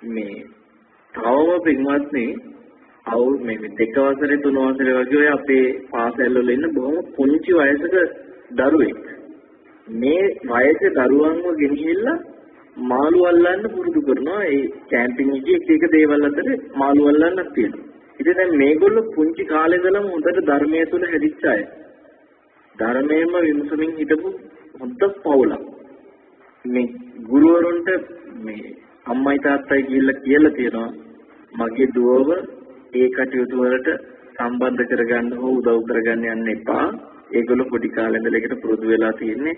මේ තවම පින්වත්නි අවු මේ දෙක වසරේ තුන වසරේ වගේ ඔය අපේ පාසල් වල ඉන්න බොහොම පුංචි වයසක දරුවෙක්. මේ වයසේ දරුවන්ව ගෙනහිල්ලා මාළු අල්ලන්න පුරුදු කරනවා. ඒ කැම්පින් එකේ එක එක දේවල් අතර මාළු අල්ලන්නක් තියෙනවා. ඉතින් දැන් මේගොල්ලෝ පුංචි කාලේ ඉඳලම හොඳට ධර්මයේ තුල හැදිච්ච අය. ධර්මයෙන්ම විමසමින් හිටපු හොඳ පවුලක්. මේ ගුරුවරුන්ට මේ අම්මයි තාත්තයි ගිහිල්ලා කියලා තියෙනවා මගේ දුවව ඒ කටයුතු වලට සම්බන්ධ කරගන්න හෝ උදව් කරගන්න යන්න එපා. ඒගොල්ලෝ පොඩි කාලේ ඉඳලා ඒකට පුරුදු වෙලා තියෙන්නේ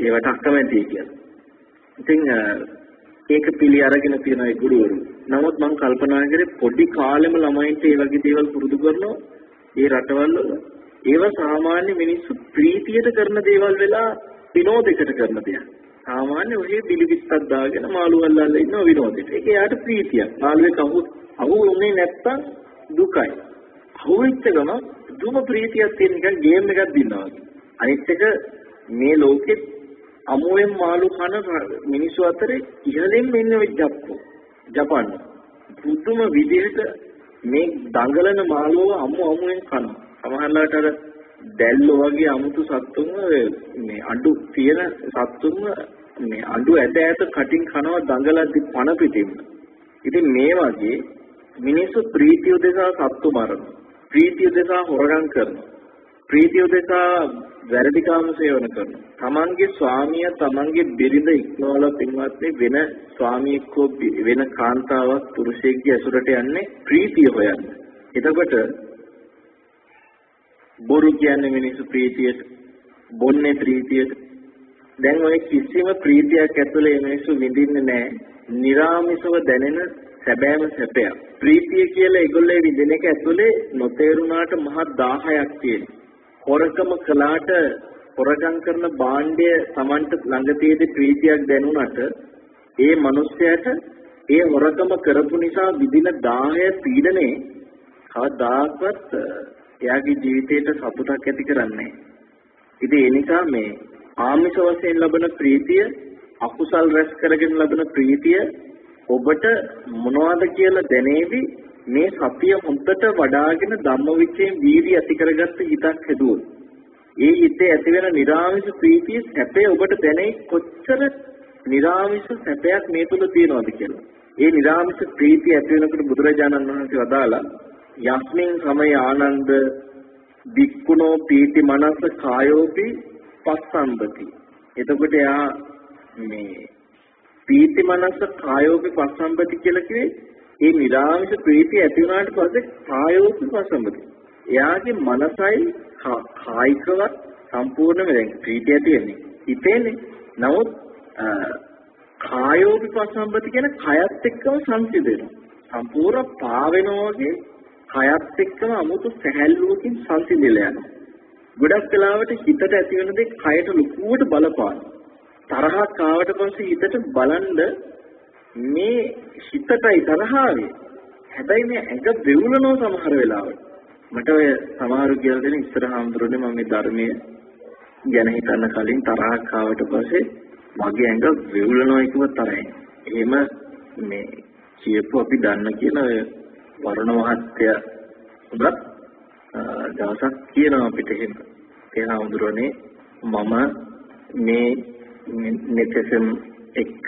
ඒවට අකමැතියි කියලා. ඉතින් ඒක පිළි අරගෙන තියෙන ඒ ගුරුවරු. නමුත් මම කල්පනා කරේ පොඩි කාලෙම ළමයින්ට මේ වගේ දේවල් පුරුදු කරනවා. ඒ රටවල් වල ඒවා සාමාන්‍ය මිනිස්සු ප්‍රීතියට කරන දේවල් වෙලා විනෝදයකට කරන දෙයක්. සාමාන්‍ය ඔහේ පිළිවිස්සක් දාගෙන මාළු අල්ලලා ඉන්න විනෝදෙට. ඒක යාට ප්‍රීතියක්. මාළුවේ කහු අහු උනේ නැත්තම් දුකයි. අහු වෙච්ච ගම දුම ප්‍රීතියක් තියෙන නිකන් ගේම් එකක් දිනනවා වගේ. අනිත් එක මේ ලෝකෙත් අමුවෙන් මාළු කන මිනිස්සු අතරේ ඉහළින්ම ඉන්න ජප්පෝ. ජපාන. පුදුම විදිහට මේ දඟලන මාළුව අමු අමුවෙන් කනවා. සමහරවිට අර දැල්ලෝ වගේ අමුතු සත්තුන්ව මේ අඬු තියෙන සත්තුන්ව මේ අඬු ඇද ඇත කටින් කනවා දඟලද්දි පණ පිටින්ම. ඉතින් මේ වගේ මිනිස්සු ප්‍රීතිය උදෙසා සත්තු මරනවා. ප්‍රීතිය උදෙසා හොරගම් කරනවා. ප්‍රීතිය උදෙසා වැරදි කාම සේවන කරනවා. තමන්ගේ ස්වාමියා තමන්ගේ බිරිඳ ඉක්මවලා පින්වත්නි වෙන ස්වාමියෙක් වෙන කාන්තාවක් පුරුෂයෙක්ගේ ඇසුරට යන්නේ ප්‍රීතිය හොයන්න. එතකොට බොරු කියන්නේ මිනිස්සු ප්‍රීතියට, බොන්නේ ප්‍රීතියට. දැන් ඔය කිසිම ප්‍රීතියක් ඇතුලේ මිනිස්සු විඳින්නේ නැහැ. निराமிසව දැනෙන සැබෑම සැපයක්. ප්‍රීතිය කියලා ඒගොල්ලේ විඳින එක ඇතුලේ නොතේරුණාට මහ 1000ක් තියෙනවා. හොරකම කළාට හොරකම් කරන භාණ්ඩය Tamanට ළඟ තියෙදි ප්‍රීතියක් දැනුණාට ඒ මිනිස්යාට ඒ හොරකම කරපු නිසා විඳින 1000 පීඩනේ කවදාකවත් එයාගේ ජීවිතයට සතුටක් ඇති කරන්නේ ඉතින් ඒ නිසා මේ ආමිෂ වශයෙන් ලබන ප්‍රීතිය අකුසල් රැස් කරගෙන ලබන ප්‍රීතිය ඔබට මොනවද කියලා දැනේවි මේ සතිය හොඳට වඩාගෙන ධම්මවිචයෙන් වීර්ය ඇති කරගත්ත හිතක් හැදුවොත් ඒ හිතේ ඇති වෙන නිර්ආමිෂ ප්‍රීතිය සැපේ ඔබට දැනේ කොච්චර නිර්ආමිෂ සැපයක් මේ තුල තියෙනවද කියලා. ඒ නිර්ආමිෂ ප්‍රීතිය ඇති වෙනකොට බුදුරජාණන් වහන්සේ වදාලා යස්මින් සමය ආනන්ද වික්කුණෝ පීති මනස කායෝපි පස්සම්බති. එතකොට යා මේ පීති මනස කායෝපි පස්සම්බති කියලා කිව්වේ ඒ නිරාමිෂ ප්‍රීතිය ඇති වුණාට පස්සේ කායෝපි පස්සම්බති. එයාගේ මනසයි කායිකව සම්පූර්ණයෙන්ම දැන් ප්‍රීතිය ඇති වෙන්නේ. හිතේනේ. නමුත් කායෝපි පස්සම්බති කියන කයත් එක්කම සංසිඳෙනවා. සම්පූර්ණ පාවෙනවා වගේ කයත් එක්කම 아무තු සැහැල්ලුවකින් සංසිඳිලා යනවා. ගොඩක් වෙලාවට හිතට ඇති වෙන දේ කයට ලොකුවට බලපානවා. තරහක් ආවට පස්සේ හිතට බලන්න මේ හිතටයි තරහාවේ. හැබැයි මේ ඇඟ දෙවුලනවා සමහර වෙලාවට. මට ඔය සමහරු කියලා දෙන ඉස්සරහාම්දුරනේ මම මේ ධර්මයේ ගැන හිතන්න කලින් තරහක් ආවට පස්සේ මගේ ඇඟ වෙවුලනවා කිව්ව තරයි. එහෙම මේ කියපු අපි දන්න කියන ඔය වරුණ මහත්තයා උගත් දවසක් කියනවා අපිට එහෙම. ඒ හාමුදුරනේ මම මේ නෙතසම් එක්ක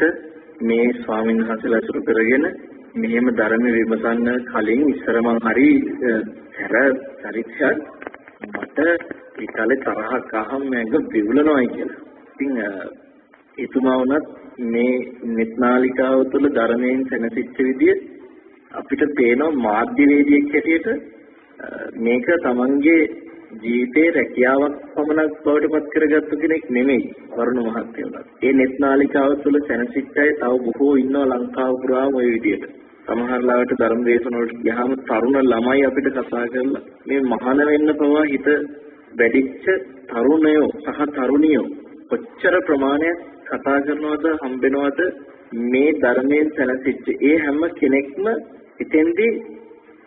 මේ ස්වාමීන් වහන්සේලා අසුර කරගෙන මෙහෙම ධර්ම විමසන්න කලින් ඉස්සර මං හරි හැර චරිතයක් මට ඒකලේ තරහක් අහම් මඟ විවුලනවායි කියලා. ඉතින් එතුමා වුණත් මේ නිත්නාලිකාව තුළ ධර්මයෙන් සැනසෙච්ච විදිය අපිට පේනවා මාධ්‍යවේදියෙක් හැටියට මේක තමන්ගේ ජීවිතේ රැකියාවක් පමණක් බවට පත් කරගත්තු කෙනෙක් නෙමෙයි වරුණ මහත්තයා. ඒ නෙත්නාලිකාව තුළ සැනසෙච්ච අය තව බොහෝ ඉන්නවා ලංකාව පුරාම ওই විදියට. සමහර ලාවට ධර්ම දේශන වලට ගියාම තරුණ ළමයි අපිට කතා කරලා මේ මහාන වෙන්න පවා හිත වැඩිච්ච තරුණයෝ සහ තරුණියෝ කොච්චර ප්‍රමාණයක් කතා කරනවද හම්බෙනවද මේ ධර්මයෙන් සැනසෙච්ච ඒ හැම කෙනෙක්ම එතෙන්දී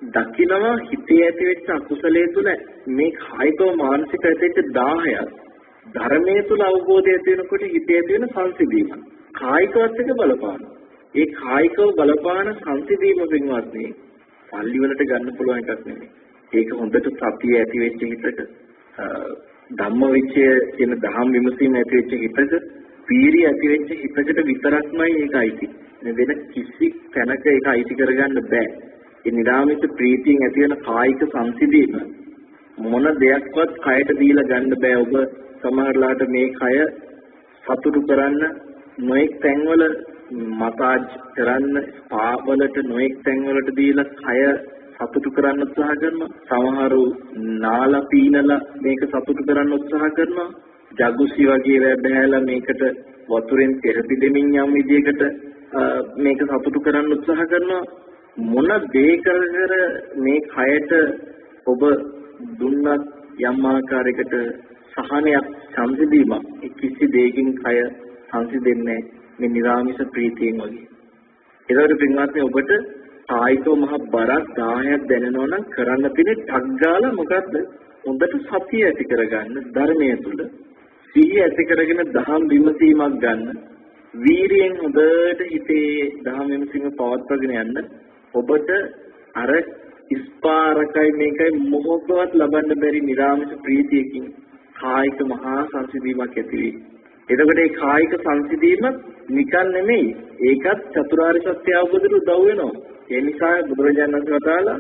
දකිනවා හිතේ ඇතිවෙච්ච අකුසලයේ තුල මේ කායිකව මානසික ඇතිවෙච්ච 10ක් ධර්මයේ තුල අවබෝධය ඇති වෙනකොට හිතේ ඇති වෙන සංසිඳීම කායිකවත් එක බලපාන. ඒ කායිකව බලපාන සංසිඳීම වෙනවත්නි පල්ලි වලට ගන්න පුළුවන් එකක් නෙමෙයි. ඒක හොඳට සතිය ඇති වෙච්ච හිතක ධම්ම විචය කියන දහම් විමසීම ඇති වෙච්ච හිතක පීරිය ඇති වෙච්ච හිතකට විතරක්මයි ඒක අයිති. වෙන කිසි තැනක ඒක අයිති කරගන්න බෑ. ඒ නිරාමිත ප්‍රීතියෙන් ඇති වෙන කායික සංසිඳීම. මොන දෙයක්වත් කයට දීලා ගන්න බෑ. ඔබ සමහරලාට මේ කය සතුටු කරන්න නොඑක් තැන්වල මසාජ් කරන්න ස්පා වලට නොඑක් තැන්වලට දීලා කය සතුටු කරන්න උත්සාහ කරනවා. සමහරු නාලා පීනලා මේක සතුටු කරන්න උත්සාහ කරනවා. ජගුසි වගේ වැබහැලා මේකට වතුරෙන් තෙරපි දෙමින් යම් විදියකට මේක සතුටු කරන්න උත්සාහ කරනවා මොන දේ කර මේ කයට ඔබ දුන්නත් යම් ආකාරයකට සහනයක් සංසිඳීමක් කිසි දෙයකින් කය සංසිඳෙන්නේ මේ නිරාමිෂ ප්‍රීතියෙන් වගේ. ඒකට පින්වත්නි ඔබට කායිකව මහ බරක් 10ක් දැනෙනවා නම් කරන්න තියෙන්නේ ටක් ගාලා මොකද්ද? හොඳට සතිය ඇති කරගන්න ධර්මයේ තුල සිහිය ඇති කරගෙන දහම් විමසීමක් ගන්න වීරියෙන් හොඳට හිතේ දහම් විමසීම පවත්වාගෙන යන්න ඔබට අර ස්පාරකයි මේකයි මොහොතවත් ලබන්න බැරි නිරාමිෂ ප්‍රීතියකින් කායික මහා සංසිඳීමක් ඇති වෙයි. එතකොට මේ කායික සංසිඳීම නිකන් නෙමෙයි. ඒකත් චතුරාර්ය සත්‍ය අවබෝධයට උදව් වෙනවා. ඒ නිසා බුදුරජාණන් වහන්සේ වදාලා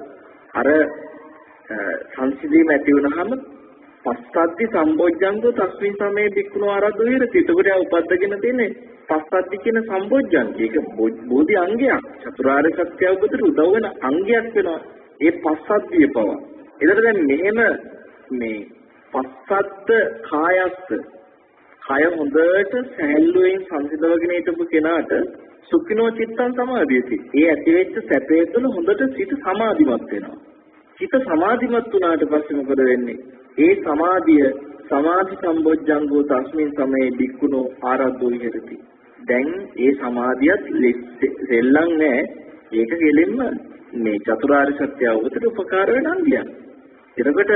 අර සංසිඳීම ඇති වුනහම පස්සද්ධි සම්බොජ්ජංගෝ තස්මින් සමේ බික්කුණෝ ආරද්ධ විරති. එතකොට ආ උපද්දගෙන තියෙන්නේ පස්සද්ධි කියන සම්බොජ්ජංගය. ඒක බෝධි අංගයක්. චතුරාර්ය සත්‍ය අවබෝධයට උදව් වෙන අංගයක් වෙනවා. ඒ පස්සද්ධිය පව. ඒතර දැන් මෙහෙම මේ පස්සද්ද කායස්ස කය හොඳට සැහැල්ලුවෙන් සංසිඳවගෙන හිටපු කෙනාට සුඛිනෝ චිත්තං සමාධියති. ඒ ඇතිවෙච්ච සැපේ තුළ හොඳට සිත සමාධිමත් වෙනවා. හිත සමාධිමත් වුණාට පස්සේ මොකද වෙන්නේ? ඒ සමාධිය සමාධි සම්බොජ්ජංගෝ තස්මින් සමයේ බික්කුණෝ ආරද්ධෝ විහෙරති. දැන් ඒ සමාධියත් සෙල්ලම් නෑ. ඒක ගෙලින්ම මේ චතුරාර්ය සත්‍ය අවබෝධයට උපකාර වෙන අංගයක්. එතකොට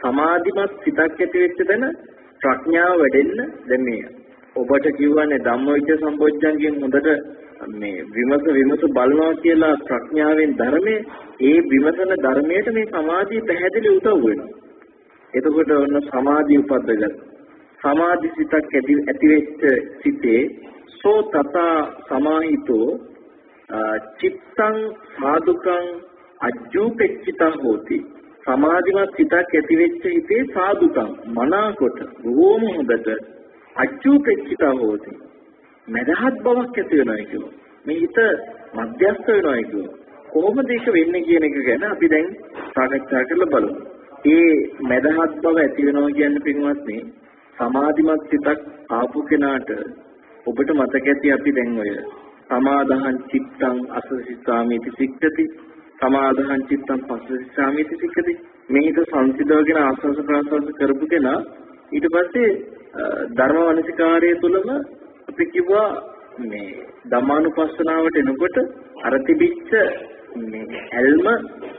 සමාධිමත් සිතක් ඇති වෙච්ච තැන ප්‍රඥාව වැඩෙන්න දැන් මේ ඔබට කියවනේ ධම්මවිචය සම්බොජ්ජංගෙන් හොඳට මේ විමස විමස බලනවා කියලා ප්‍රඥාවෙන් ධර්මයේ ඒ විමසන ධර්මයට මේ සමාධිය පැහැදිලි උදව් වෙනවා. එතකොට ඔන්න සමාධිය උපද්දගත්. සමාධි සිතක් ඇති ඇති වෙච්ච සිතේ සෝ තත සමාහිතෝ චිත්තං සාදුකං අජ්ජූපෙච්චිතං හෝති. සමාධිමත් සිතක් ඇති වෙච්ච හිතේ සාදුකම් මනාකොට බොහෝම හොඳට අජ්ජූපෙච්චිතං හෝති. මදහත් බවක් ඇති වෙනවා කියනවා මේ හිත මධ්‍යස්ථ වෙනවා කියනවා කොහොමද ඒක වෙන්නේ කියන එක ගැන අපි දැන් සාකච්ඡා කරලා බලමු. ඒ මදහත් බව ඇති වෙනවා කියන්නේ පින්වත්නි සමාධිමත් සිතක් ආපු කෙනාට ඔබට මතක ඇති අපි දැන් ඔය සමාදාහං චිත්තං අසසිතාමිති සික්ඛති සමාධහං චිත්තං පස්සසිසාමිති සික්කති. මේ හිත සංසිඳවගෙන ආස්වාස ප්‍රාස්වාස කරපු කෙනා ඊට පස්සේ ධර්ම වනසිකාරය තුළම අපි කිව්වා මේ ධම්මානුපස්සනාවට එනකොට අර තිබිච්ච මේ ඇල්ම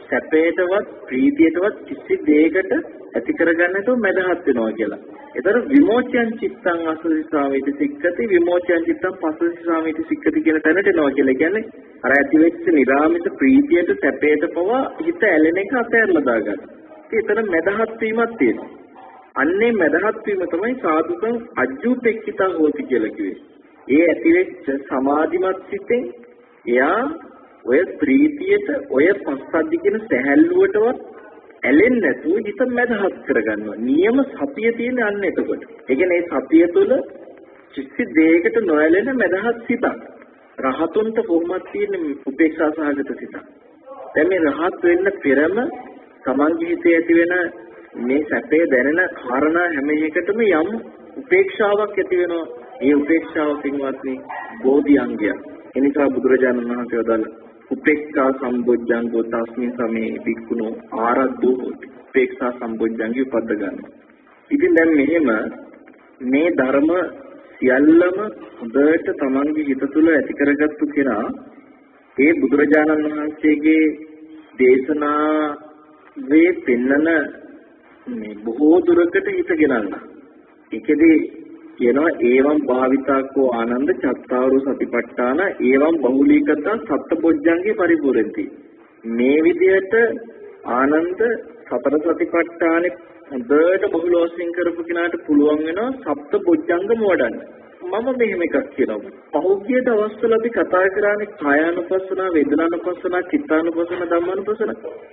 සැපේටවත් ප්‍රීතියටවත් කිසි දෙයකට ඇති කරගන්න නැතුව මැදහත් වෙනවා කියලා. ඒතර විමෝචයන් චිත්තං අසසිසාමිති සික්කති විමෝචයන් චිත්තං පස්සසිසාමිති සික්කති කියන තැනට එනවා කියලා. කියන්නේ අර ඇති වෙච්ච නිරාමිත ප්‍රීතියට සැපේට පවා හිත ඇලෙන එක අතහැරලා දාගන්න. ඒතර මැදහත් වීමක් තියෙනවා. අන්නේ මැදහත් වීම තමයි සාදුකම් අජ්ජුපෙක්කිතා හොති කියලා කිව්වේ. ඒ ඇතිවෙච්ච සමාධිමත් සිතෙන් එයා ඔය ප්‍රීතියට ඔය පස්සද්ධි කියන සැහැල්ලුවටවත් ඇලෙන්නේ නැතුව හිත මැදහත් කරගන්නවා. නියම සතිය තියෙන අන්න එතකොට. ඒ කියන්නේ සතිය තුළ කිසි දෙයකට නොඇලෙන මැදහත් සිතක්. රහතුන්ට කොහොමද තියෙන උපේක්ෂා සහගත සිතක්. දැන් මේ රහත් වෙන්න පෙරම තමන්ගේ හිතේ ඇති වෙන මේ සැපේ දැනෙන කාරණා හැම එකටම යම් උපේක්ෂාවක් ඇති වෙනවා. ඒ උපේක්ෂාව පින්වත්නි බෝධි අංගයක්. එනිසා බුදුරජාණන් වහන්සේ වදාළ උපේක්ෂා සම්බොජ්ජංගෝ තස්මින් සමේ වික්කුණෝ ආරද්ධෝ හොති. උපේක්ෂා සම්බොජ්ජංගේ උපද්ද ගන්න. ඉතින් දැන් මෙහෙම මේ ධර්ම සියල්ලම හොඳට තමන්ගේ හිත තුළ ඇති කරගත්තු කෙනා ඒ බුදුරජාණන් වහන්සේගේ දේශනාවේ පෙන්නන මේ බොහෝ දුරකට හිත ගෙනල්ලා. ඒකෙදී කියනවා ඒවම් භාවිතාකෝ ආනන්ද චත්තාරු සතිපට්ඨාන ඒවම් බහුලීකත සත්පොඥංගේ පරිපූර්ණති. මේ විදිහට ආනන්ද සතර සතිපට්ඨානෙ හොඳට බහුල වශයෙන් කරපු කෙනාට පුළුවන් වෙනවා සප්තපොඥංග මොඩන්න මම මෙහෙම එකක් කියනවා. පෞද්ගලික දවස්වල අපි කතා කරන්නේ කායානුපස්සන වේදනානුපස්සන චිත්තානුපස්සන ධම්මානුපස්සන.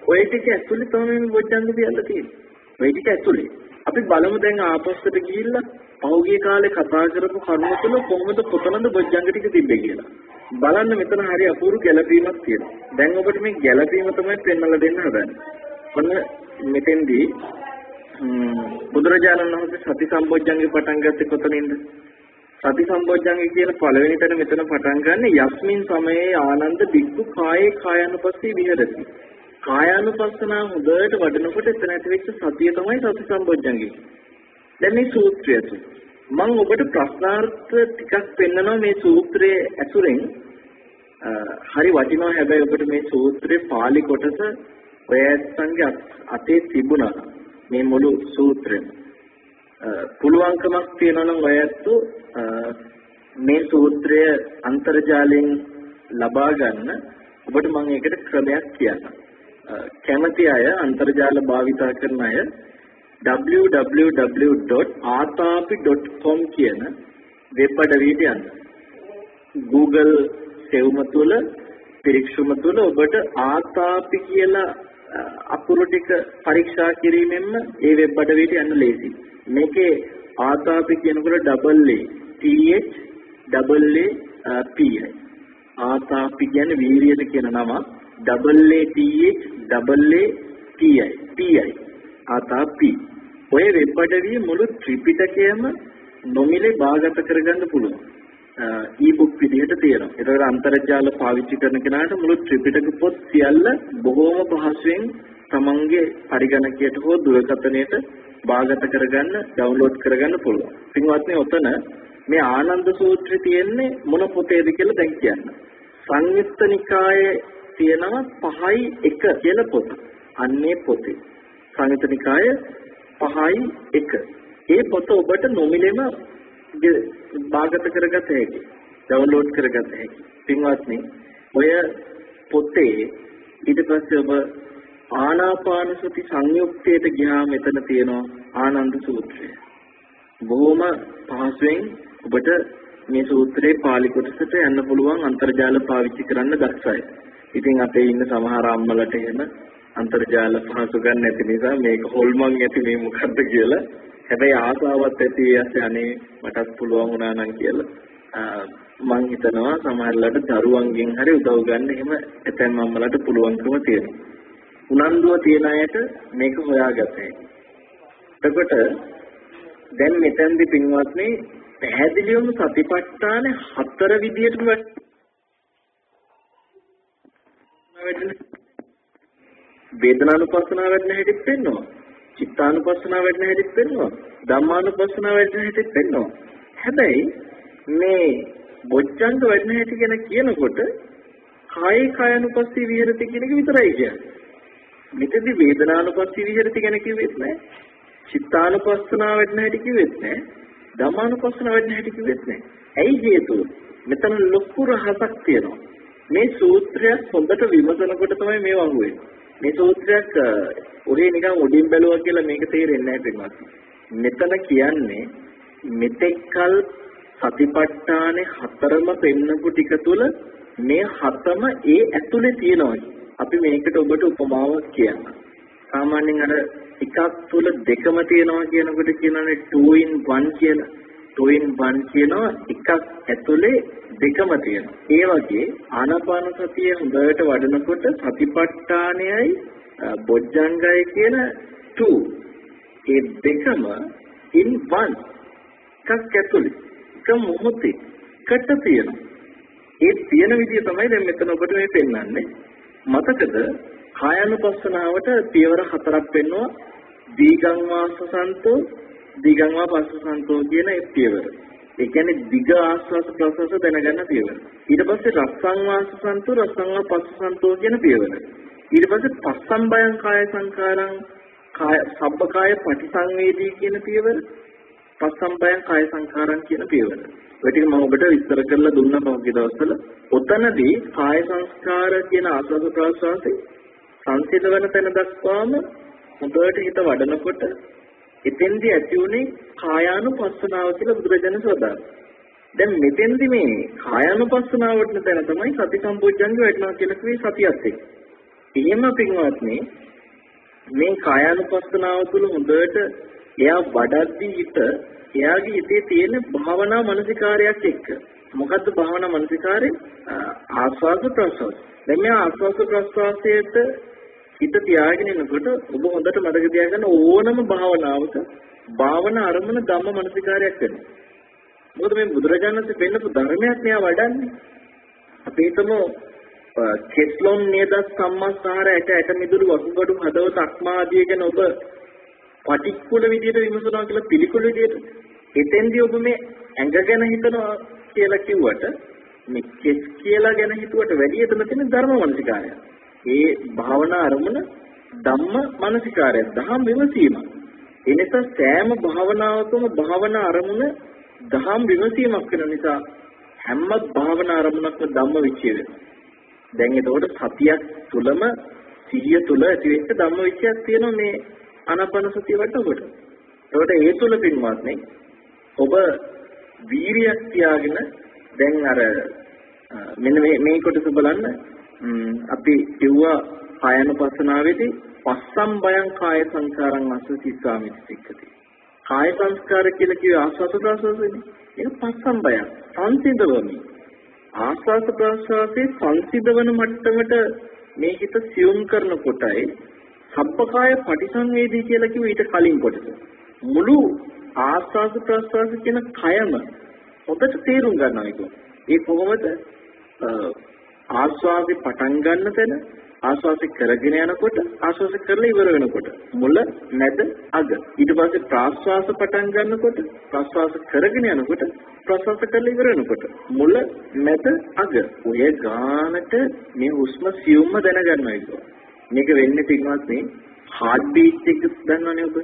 ඔය ටික ඇතුළේ තමයි මේ බොජ්ජංග කියලා තියෙන්නේ. ඔය ටික ඇතුළේ. අපි බලමු දැන් ආපස්සට ගිහිල්ලා පහුගිය කාලේ කතා කරපු කරුණු තුළ කොහොමද කොතනද බොජ්ජංග ටික තිබ්බේ කියලා. බලන්න මෙතන හරි අපූර්ව ගැළපීමක් තියෙනවා. දැන් ඔබට මේ ගැළපීම තමයි පෙන්වලා දෙන්න හදන්නේ. ඔන්න මෙතෙන්දී බුදුරජාණන් වහන්සේ සති සම්බොජ්ජංගේ පටන් ගත්තේ කොතනින්ද? සති සම්බොජ්ජංගේ කියන පළවෙනි තැන මෙතන පටන් ගන්න යස්මින් සමයේ ආනන්ද බික්කු කායේ කායනුපස්සී විහෙරති. කායානුපස්සනා හොඳට වඩනකොට එතන ඇතිවෙච්ච සතිය තමයි සති සම්බොජ්ජංගේ. දැන් මේ සූත්‍රය මම ඔබට ප්‍රශ්නාර්ථ ටිකක් පෙන්නනවා මේ සූත්‍රයේ ඇසුරෙන්. හරි වටිනවා හැබැයි ඔබට මේ සූත්‍රයේ පාලි කොටස ඔය ඇත්තන්ගේ අතේ තිබුණා මේ මුළු සූත්‍රෙම. පුළුවන්කමක් තියෙනවා නම් ඔය ඇත්තෝ මේ සූත්‍රය අන්තර්ජාලයෙන් ලබා ගන්න ඔබට මම ඒකට ක්‍රමයක් කියන්නම්. කැමති අය අන්තර්ජාල භාවිතා කරන අය www.aatapi.com කියන වෙබ් අඩවියට යන්න. Google සෙවුම තුල පිරික්සුම තුල ඔබට ආතාපි කියලා අකුරු ටික පරීක්ෂා කිරීමෙන්ම ඒ වෙබ් අඩවියට යන්න ලේසි. මේකේ ආතාපි කියනකොට double A T H double A P I. ආතාපි කියන්නේ වීරියට කියන නම double A T H double A P I P I ආතාපි ඔය වෙබ් අඩවියේ මුළු ත්‍රිපිටකයම නොමිලේ භාගත කරගන්න පුළුවන්. ඊ-බුක් විදිහට තියෙනවා. ඒතකොට අන්තර්ජාල පාවිච්චි කරන කෙනාට මුළු ත්‍රිපිටක පොත් සියල්ල බොහෝම පහසුවෙන් තමන්ගේ පරිගණකයට හෝ දුරකථනයට භාගත කරගන්න ඩවුන්ලෝඩ් කරගන්න පුළුවන්. පින්වත්නි ඔතන මේ ආනන්ද සූත්‍රය තියෙන්නේ මොන පොතේද කියලා දැන් කියන්න. සංයුත්ත නිකායේ තියෙනවා පහයි එක කියලා පොත. අන්නේ පොතේ. සංයුත්ත නිකායේ පහයි එක. ඒ පොත ඔබට නොමිලෙම භාගත කරගත හැකි. ඩවුන්ලෝඩ් කරගත හැකි. පින්වත්නි ඔය පොතේ ඊට පස්සේ ඔබ ආනාපාන සති සංයුක්තයට ගියාම මෙතන තියෙනවා ආනන්ද සූත්‍රය. බොහොම පහසුවෙන් ඔබට මේ සූත්‍රයේ පාලි කොටසට යන්න පුළුවන් අන්තර්ජාල පාවිච්චි කරන්න දක්ෂයි. ඉතින් අපේ ඉන්න සමහර අම්මලට එහෙම අන්තර්ජාල පහසු ගන්න නැති නිසා මේක හොල්මන් ඇති මේ මොකද්ද කියලා හැබැයි ආසාවත් ඇති ඇස් අනේ මටත් පුළුවන් වුණා නම් කියලා මං හිතනවා සමහරලාට දරුවන්ගෙන් හරි උදව් ගන්න එහෙම ඇතැම් අම්මලාට පුළුවන්කම තියෙනවා. උනන්දුව තියන අයට මේක හොයාගත එතකොට දැන් මෙතෙන්දි පින්වත්නි පැහැදිලිවම සතිපට්ඨාන හතර විදියටම වේදනානුපස්සනාව වැඩෙන හැටිත් පෙන්වනවා. චිත්තානුපස්සනාව වැඩෙන හැටිත් පෙන්වනවා. ධම්මානුපස්සනාව වැඩෙන හැටිත් පෙන්වනවා. හැබැයි මේ බොජ්ජංග වැඩෙන හැටි ගැන කියනකොට කායේ කායනුපස්සී විහෙරති කියන එක විතරයි කියන්නේ. මෙතෙදි වේදනානුපස්සී විහෙරති ගැන කිව්වෙත් නෑ. චිත්තානුපස්සනාව වැඩෙන හැටි කිව්වෙත් නෑ. ධම්මානුපස්සනාව වැඩෙන හැටි කිව්වෙත් නෑ. ඇයි හේතුව? මෙතන ලොකු රහසක් තියෙනවා. මේ සූත්‍රය හොඳට විමසනකොට තමයි මේව අහුවෙන්නේ. මේ සූත්‍රයක් උඩේ නිකන් උඩින් බැලුවා කියලා මේක තේරෙන්නේ නැහැ පිටමත්. මෙතන කියන්නේ මෙතෙක්කල් සතිපට්ඨානේ හතරම පෙන්නපු ටික තුල මේ හතම ඒ ඇතුලේ තියෙනවා. අපි මේකට ඔබට උපමාවක් කියන්න. සාමාන්‍යයෙන් අර එකක් තුල දෙකම තියෙනවා කියනකොට කියනනේ 2 in 1 කියලා. 2 in 1 කියනවා එකක් ඇතුලේ දෙකම තියෙනවා. ඒ වගේ ආනාපාන සතිය හොඳට වඩනකොට සතිපට්ඨානයයි බොජ්ජංගය කියන 2 ඒ දෙකම in 1 එකක් ඇතුලේ එක මොහොතේ කට තියෙනවා. ඒ තියෙන විදිය තමයි දැන් මෙතන ඔබට මේ පෙන්වන්නේ. මතකද කායानुපස්සනාවට පියවර හතරක් වෙන්නවා දීගං වාසසන්තෝ දීගං වා පස්සසන්තෝ කියන ඒ පියවර. ඒ කියන්නේ දිග ආස්වාස ප්‍රසවාස දැනගන්න පියවර. ඊට පස්සේ රස්සං වාසසන්තෝ රස්සං වා පස්සසන්තෝ කියන පියවර. ඊට පස්සේ පස්සම් බයං කාය සංකාරං කාය සබ්බකාය පටිසංවේදී කියන පියවර. පස්සම් බයං කාය සංකාරං කියන පියවර. ඔය ටික මම ඔබට විස්තර කරලා දුන්නා පහුගිය දවස්වල. ඔතනදී කාය සංස්කාර කියන ආස්වාද ප්‍රසවාසයේ සංසිඳ වෙන තැන දක්වාම හොඳට හිත වඩනකොට එතෙන්දී ඇති උනේ කායානුපස්සනාව කියලා බුදුරජාණන් වහන්සේ දැන් මෙතෙන්දි මේ කායානුපස්සනාවට තැන තමයි සති සම්පූර්ණංග වැටෙනවා කියලා කිව්වේ සතියත් එක්ක. එහෙම පින්වත්නි මේ කායානුපස්සනාව තුළ හොඳට එයා වඩද්දී හිත එයාගේ හිතේ තියෙන භාවනා මානසිකාරයක් එක්ක. මොකද්ද භාවනා මානසිකාරය? ආස්වාද ප්‍රසවාස. දැන් මේ ආස්වාද ප්‍රසවාසයේට හිත තියාගෙන ඉන්නකොට ඔබ හොඳට මතක තියාගන්න ඕනම භාවනාවක භාවන අරමුණ ධම්ම මනසිකාරයක් වෙනවා. මොකද මේ බුදුරජාණන් වහන්සේ පෙන්නපු ධර්මයක් මෙයා වඩන්නේ. අපි හිතමු කෙස්ලොන් නේද සම්මාසාර ඇට ඇට මිදුළු වකුගඩු හදවත අක්මා ආදිය ගැන ඔබ පටික්කුල විදියට විමසනවා කියලා පිළිකුල විදියට එතෙන්දී ඔබ මේ ඇඟ ගැන හිතනවා කියලා කිව්වට මේ කෙස් කියලා ගැන හිතුවට වැඩි එතන තියෙන ධර්ම මනසිකාරය. ඒ භාවනා අරමුණ ධම්ම මානසිකාරය දහම් විමසීම. එනිසා සෑම භාවනාවකම භාවනා අරමුණ දහම් විමසීමක් වෙන නිසා හැම භාවනා අරමුණක්ම ධම්ම විචය වෙනවා. දැන් එතකොට සතියක් තුලම සිහිය තුල ඇතිවෙච්ච ධම්ම විචයක් තියෙනවා මේ ආනාපාන සතිය වටකොට. එතකොට ඒ තුල පින්වත්නි ඔබ වීරියක් තියාගෙන දැන් අර මෙන්න මේ මේ කොටස බලන්න අපි කිව්වා කායනුපස්සනාවේදී පස්සම් බයං කාය සංකාරං අසසිස්සාමිති සික්කති. කාය සංස්කාර කියලා කිව්වේ ආස්වාද ප්‍රසවාසනේ. ඒක පස්සම් බයං සංසිඳවමි. ආස්වාද ප්‍රසවාසයේ සංසිඳවන මට්ටමට මේ හිත සියුම් කරන කොටයි සබ්බකාය පටිසංවේදී කියලා කිව්ව ඊට කලින් කොටස. මුළු ආස්වාද ප්‍රසවාස කියන කයම හොඳට තේරුම් ගන්නවා ඒක. ඒ කොහොමද ආස්වාදේ පටන් ගන්න තැන ආස්වාදේ කරගෙන යනකොට ආස්වාද කරලා ඉවර වෙනකොට මුල මැද අග. ඊට පස්සේ ප්‍රාස්වාස පටන් ගන්නකොට ප්‍රාස්වාස කරගෙන යනකොට ප්‍රාස්වාස කරලා ඉවර වෙනකොට මුල මැද අග. ඔය ගානට මේ හුස්ම සියුම්ම දැනගන්නවා ඒක. මේක වෙන්නේ පිටවත් මේ හાર્ට් බීට් එක දන්නවනේ ඔබ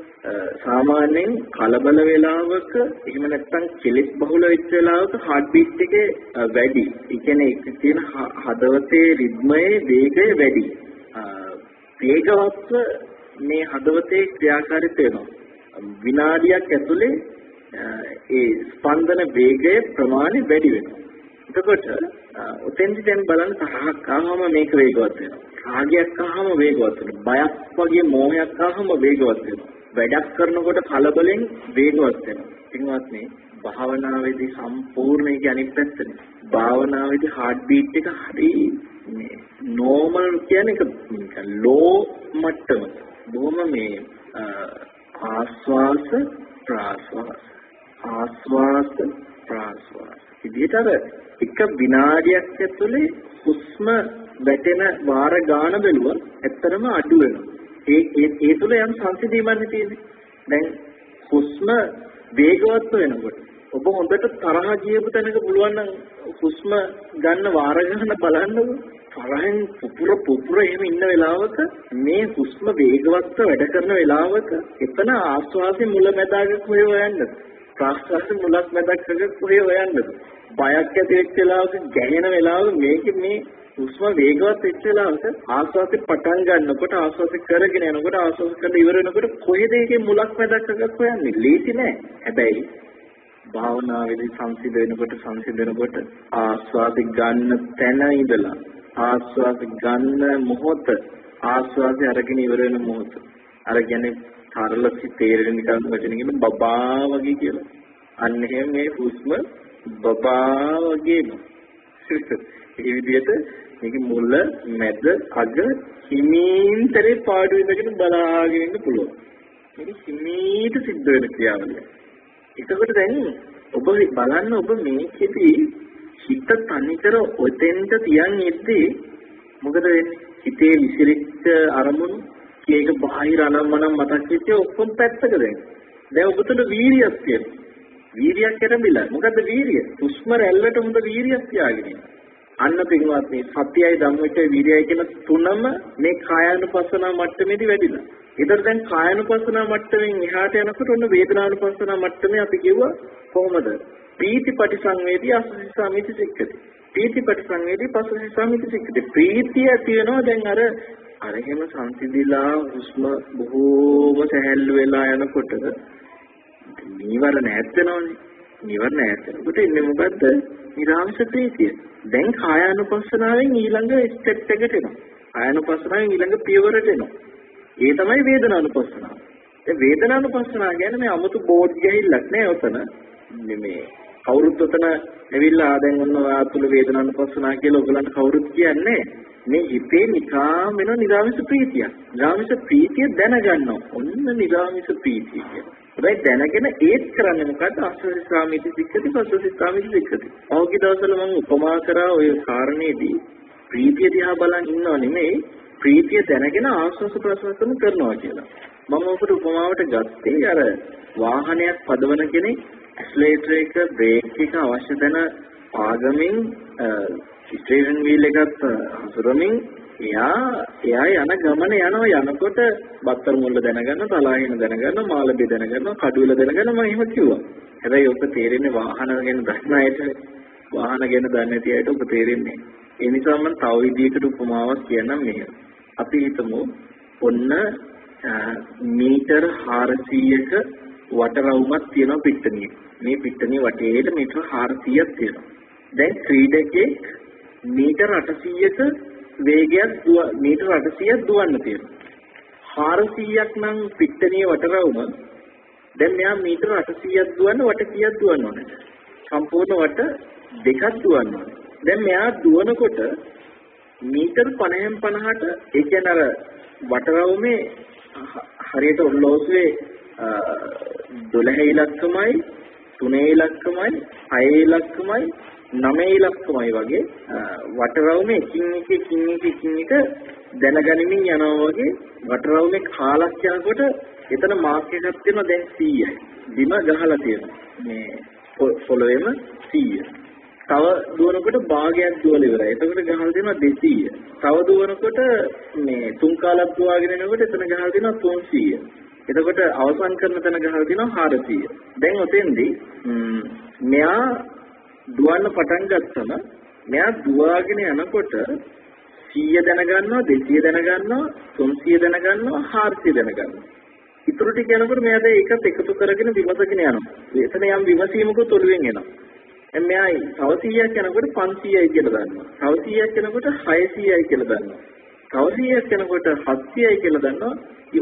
සාමාන්‍යයෙන් කලබල වෙලාවක එහෙම නැත්නම් කෙලෙස් බහුල වෙච්ච වෙලාවක හાર્ට් බීට් එකේ වැඩි. ඒ කියන්නේ ඒක තියෙන හදවතේ රිද්මයේ වේගය වැඩි. වේගවත්ව මේ හදවතේ ක්‍රියාකාරීත්වය වෙනවා. විනාඩියක් ඇතුලේ ඒ ස්පන්දන වේගය ප්‍රමාණය වැඩි වෙනවා. එතකොට උතෙන්දි දැන් බලන්න තරහක් ආවම මේක වේගවත් වෙනවා. රාගයක් ආවම වේගවත් වෙනවා. බයක් වගේ මෝහයක් ආවම වේගවත් වෙනවා. වැඩක් කරනකොට කලබලෙන් වේගවත් වෙනවා. පින්වත්නි භාවනාවේදී සම්පූර්ණ ඒක අනිත් පැත්තනේ. භාවනාවේදී හાર્ට් බීට් එක හරි මේ නෝමල් කියන්නේ ඒක ලෝ මට්ටම. බොහොම මේ ආස්වාස ප්‍රාස්වාස ආස්වාස ප්‍රාස්වාස විදිහට අර එක විනාඩියක් ඇතුලේ හුස්ම වැටෙන වාර ගාන බැලුවා ඇත්තටම අඩු වෙනවා. ඒ ඒ ඒ තුල යම් සංසිඳීමක් තියෙන්නේ. දැන් හුස්ම වේගවත් වෙනකොට ඔබ හොඳට තරහ ගියපු තැනක පුළුවන් නම් හුස්ම ගන්න වාර ගන්න බලන්නකො. තරහෙන් පුපුර පුපුර එහෙම ඉන්න වෙලාවක මේ හුස්ම වේගවත්ව වැඩ කරන වෙලාවක එතන ආස්වාසේ මුල මැදාග කොහෙ හොයන්නද? ප්‍රාස්වාසේ මුලක් මැදක් කොහෙ හොයන්නද? බයක් ඇති වෙච්ච වෙලාවක ගැහෙන වෙලාවක මේක මේ හුස්ම වේගවත් වෙච්ච වෙලාවක ආස්වාසේ පටන් ගන්නකොට ආස්වාසේ කරගෙන යනකොට ආස්වාස කරලා ඉවර වෙනකොට කොහෙද ඒකේ මුලක් මැදක් හොයන්නේ? ලීසි නෑ. හැබැයි භාවනාවේදී සංසිඳ වෙනකොට සංසිඳ වෙනකොට ආස්වාද ගන්න තැන ඉඳලා ආස්වාද ගන්න මොහොත ආස්වාදේ අරගෙන ඉවර වෙන මොහොත අර කියන්නේ තරල තේරෙන නිකන් වචනකින් බබා වගේ කියලා අන්න එහෙම මේ හුස්ම බබා වගේම ඒ විදිහට මේක මුල මැද අග හිමීන්තරේ පාඩු ඉඳගෙන බලාගෙන ඉන්න පුළුවන් මේක හිමීට සිද්ධ වෙන ක්‍රියාවලිය එතකොට දැන් ඔබ බලන්න ඔබ මේකෙදී හිත තනිකර ඔතෙන්ට තියන් ඉද්දී මොකද වෙන්නේ? හිතේ විසිරිච්ච අරමුණු කීයක බාහිර අනම්මනම් මතක් වෙච්ච ඔක්කොම පැත්තක දැන්. දැන් ඔබ තුළ වීරියක් තියෙනවා. වීරියක් කරමිලා. මොකද්ද වීරිය? හුස්ම රැල්ලට හොඳ වීරියක් තියාගෙන අන්න පින්වත්නි සත්‍යයි ධම්මවිචය වීර්යයි කියන තුනම මේ කායानुපස්සනා මට්ටමේදී වැඩිලා. ඊතර දැන් කායानुපස්සනා මට්ටමින් එහාට යනකොට ඔන්න වේදනානුපස්සනා මට්ටමේ අපි කිව්වා කොහොමද? ප්‍රීති පටිසංවේදී අසුසි සමිති සික්කති. ප්‍රීති පටිසංවේදී පසුසි සමිති සික්කති. ප්‍රීතිය තියෙනවා දැන් අර අර එහෙම සංසිඳිලා හුස්ම බොහෝම සැහැල්ලු වෙලා යනකොට නීවරණ ඈත් වෙනවනේ. නීවරණ ඈත් වෙනකොට ඉන්නේ මොකද්ද? නිරාමස ප්‍රීතිය. දැන් කායානුපස්සනාවෙන් ඊළඟ ස්ටෙප් එකට එනවා. කායානුපස්සනාවෙන් ඊළඟ පියවරට එනවා. ඒ තමයි වේදනානුපස්සනාව. ඒ වේදනානුපස්සනාව කියන්නේ මේ 아무තු බෝඩ් ගහිල්ලක් නෑ ඔතන. මේ කවුරුත් ඔතන ඇවිල්ලා දැන් ඔන්න ආතුල වේදනානුපස්සනාව කියලා ඔයගලන්ට කවුරුත් කියන්නේ මේ හිතේ නිකාම වෙන නිරාමිෂ ප්‍රීතිය. නිරාමිෂ ප්‍රීතිය දැනගන්නවා. ඔන්න නිරාමිෂ ප්‍රීතිය කියන්නේ. හැබැයි දැනගෙන ඒත් කරන්නේ මොකද්ද? අස්සසි ස්වාමීති සික්කති පස්සසි ස්වාමීති සික්කති. ඔහුගේ දවස්වල මම උපමා කරා ඔය කාරණේදී ප්‍රීතිය දිහා බලන් ඉන්නව නෙමෙයි ප්‍රීතිය දැනගෙන ආස්වාස ප්‍රසවාසම කරනවා කියලා. මම ඔකට උපමාවට ගත්තේ අර වාහනයක් පදවන කෙනෙක් ඇක්සලරේටර් එක බ්‍රේක් එක අවශ්‍ය තැන පාගමින් ස්ටීරින් වීල් එකත් හසුරමින් එයා එයා යන ගමන යනවා යනකොට බත්තර මුල්ල දැනගන්න තලාහින දැනගන්න මාළබේ දැනගන්න කඩුවල දැනගන්න මම එහෙම කිව්වා. හැබැයි ඔබ තේරෙන්නේ වාහන ගැන දන්න අයට වාහන ගැන දන්නේ නැති අයට ඔබ තේරෙන්නේ. ඒ නිසා මම තව විදිහකට උපමාවක් කියන්නම් මෙහෙම. අපි හිතමු ඔන්න මීටර 400ක වටරවුමක් තියෙනවා පිට්ටනිය. මේ පිට්ටනිය වටේට මීටර 400ක් තියෙනවා. දැන් ක්‍රීඩකෙක් මීටර 800ක වේගයක් මීටර 800ක් දුවන්න තියෙනවා. 400ක් නම් පිට්ටනිය වටරවුම දැන් මෙයා මීටර 800ක් දුවන්න වට කීයක් දුවන්න ඕනේ සම්පූර්ණ වට දෙකක් දුවන්න ඕනේ. දැන් මෙයා දුවනකොට මීටර 50න් 50ට ඒ කියන්නේ අර වටරවුමේ හරියට ඔල්ලෝසුවේ 12 ඉලක්කමයි 3 ඉලක්කමයි 6 ඉලක්කමයි නවය ඉලක්කමයි වගේ වටරවුමේ එකින් එක එකින් එක එකින් එක දැනගනිමින් යනවා වගේ වටරවුමේ කාලක් යනකොට එතන මාක් එකක් තියෙනවා දැන් 100යි. බිම ගහලා තියෙනවා. මේ පොළොවේම 100. තව දුවනකොට භාගයක් දුවලා ඉවරයි. එතකොට ගහලා තියෙනවා 200. තව දුවනකොට මේ තුන් කාලක් දුවාගෙන යනකොට එතන ගහලා තියෙනවා 300. එතකොට අවසන් කරන තැන ගහලා තියෙනවා 400. දැන් ඔතෙන්දී මෙයා දුවන්න පටන් ගත්තම මෙයා දුවාගෙන යනකොට 100 දැනගන්නවා 200 දැනගන්නවා 300 දැනගන්නවා 400 දැනගන්නවා. ඉතුරු ටික යනකොට මෙයාට ඒකත් එකතු කරගෙන විමසගෙන යනවා. එතන යම් විමසීමකුත් ඔළුවෙන් එනවා. එම් මෙයා තව 100ක් යනකොට 500යි කියලා දන්නවා. තව 100ක් යනකොට 600යි කියලා දන්නවා. තව 100ක් යනකොට 700යි කියලා දන්නවා.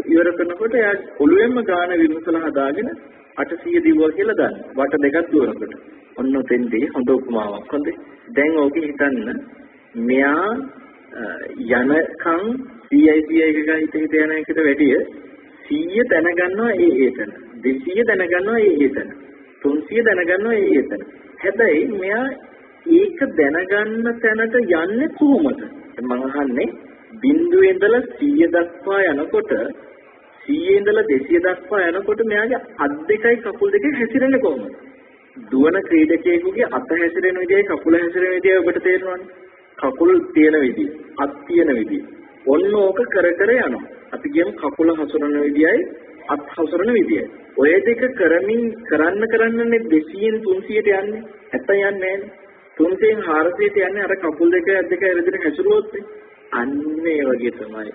ඉවර කරනකොට එයා ඔළුවෙන්ම ගාන විමසලා හදාගෙන 800 දිවුවා කියලා දන්නවා. වට දෙකක් දුවනකොට. ඔන්න උතෙන්දී හොඳ උපමාවක් හොඳේ. දැන් ඕකේ හිතන්න මෙයා යනකම් CI CI එක හිත හිත යන එකට වැඩිය 100 දැනගන්නවා ඒ ඒතන. 200 දැනගන්නවා ඒ ඒතන. 300 දැනගන්නවා ඒ ඒතන. හැබැයි මෙයා ඒක දැනගන්න තැනට යන්නේ කොහොමද? මම අහන්නේ බිඳුවේ ඉඳලා 100 දක්වා යනකොට 100 ඉඳලා 200 දක්වා යනකොට මෙයාගේ අත් දෙකයි කකුල් දෙකයි හැසිරෙන්නේ කොහොමද? දුවන ක්‍රීඩකයෙකුගේ අත හැසිරෙන විදියයි කකුල හැසිරෙන විදියයි ඔබට තේරෙනවනේ. කකුල් තියෙන විදිය, අත් තියෙන විදිය. ඔන්න ඕක කර කර යනවා. අපි කියමු කකුල හසුරන විදියයි අත් හසුරන විදියයි. ඔය දෙක කරමින් කරන්න කරන්නනේ 200න් 300ට යන්නේ. නැත්තම් යන්නේ නැහැ. 300න් 400ට යන්නේ අර කකුල් දෙක අත් දෙක එරෙදිට හැසිරුවොත් අන්න ඒ වගේ තමයි.